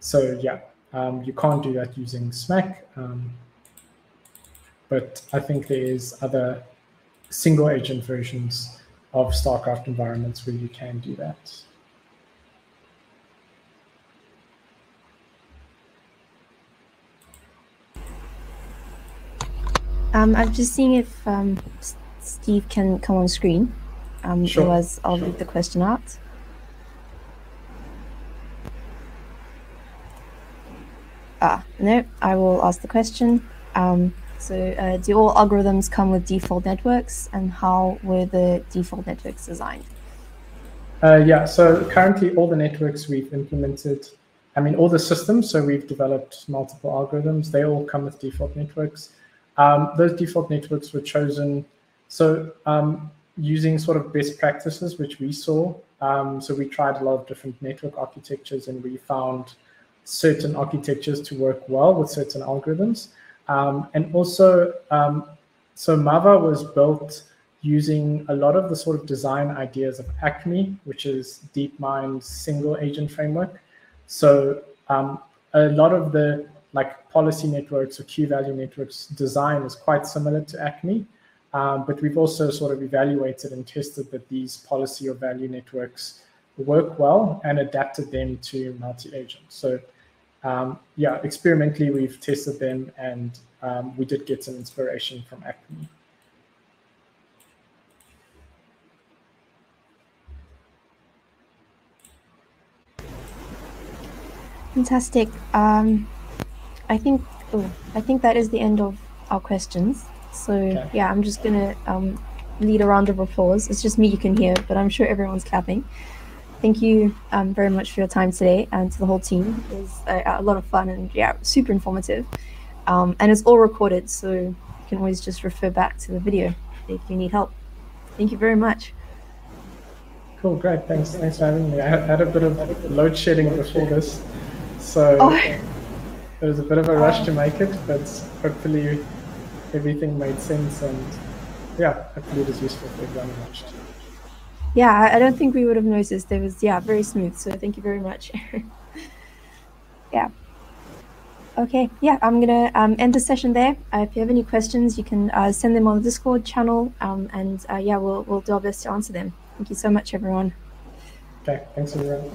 So yeah, um, you can't do that using SMAC, um, but I think there is other single agent versions of StarCraft environments where you can do that.
Um, I'm just seeing if um, Steve can come on screen. Um,
Sure,
Otherwise, I'll
sure.
read the question out. Ah, no, I will ask the question. Um, so, uh, do all algorithms come with default networks, and how were the default networks designed?
Uh, yeah, so currently all the networks we've implemented, I mean, all the systems, so we've developed multiple algorithms, they all come with default networks. Um, those default networks were chosen, so um, using sort of best practices, which we saw. Um, so we tried a lot of different network architectures and we found certain architectures to work well with certain algorithms. Um, and also, um, so Mava was built using a lot of the sort of design ideas of Acme, which is DeepMind's single agent framework. So um, a lot of the like policy networks or Q value networks design is quite similar to Acme. Um, but we've also sort of evaluated and tested that these policy or value networks work well and adapted them to multi-agent. So um, yeah, experimentally we've tested them and um, we did get some inspiration from Acme.
Fantastic. Um, I think oh, I think that is the end of our questions. So
Okay.
yeah, I'm just gonna um, lead a round of applause. It's just me you can hear, but I'm sure everyone's clapping. Thank you um, very much for your time today and to the whole team. It was a, a lot of fun and yeah, super informative. Um, and it's all recorded, so you can always just refer back to the video if you need help. Thank you very much.
Cool, great. Thanks, thanks for having me. I had a bit of load shedding before this, so
Oh.
there was a bit of a rush to make it, but hopefully everything made sense and yeah, hopefully it was useful for everyone watched.
Yeah, I- don't think we would have noticed. It was yeah, very smooth. So thank you very much. yeah. Okay. Yeah, I'm gonna um, end the session there. Uh, if you have any questions, you can uh, send them on the Discord channel, um, and uh, yeah, we'll we'll do our best to answer them. Thank you so much, everyone.
Okay, thanks everyone.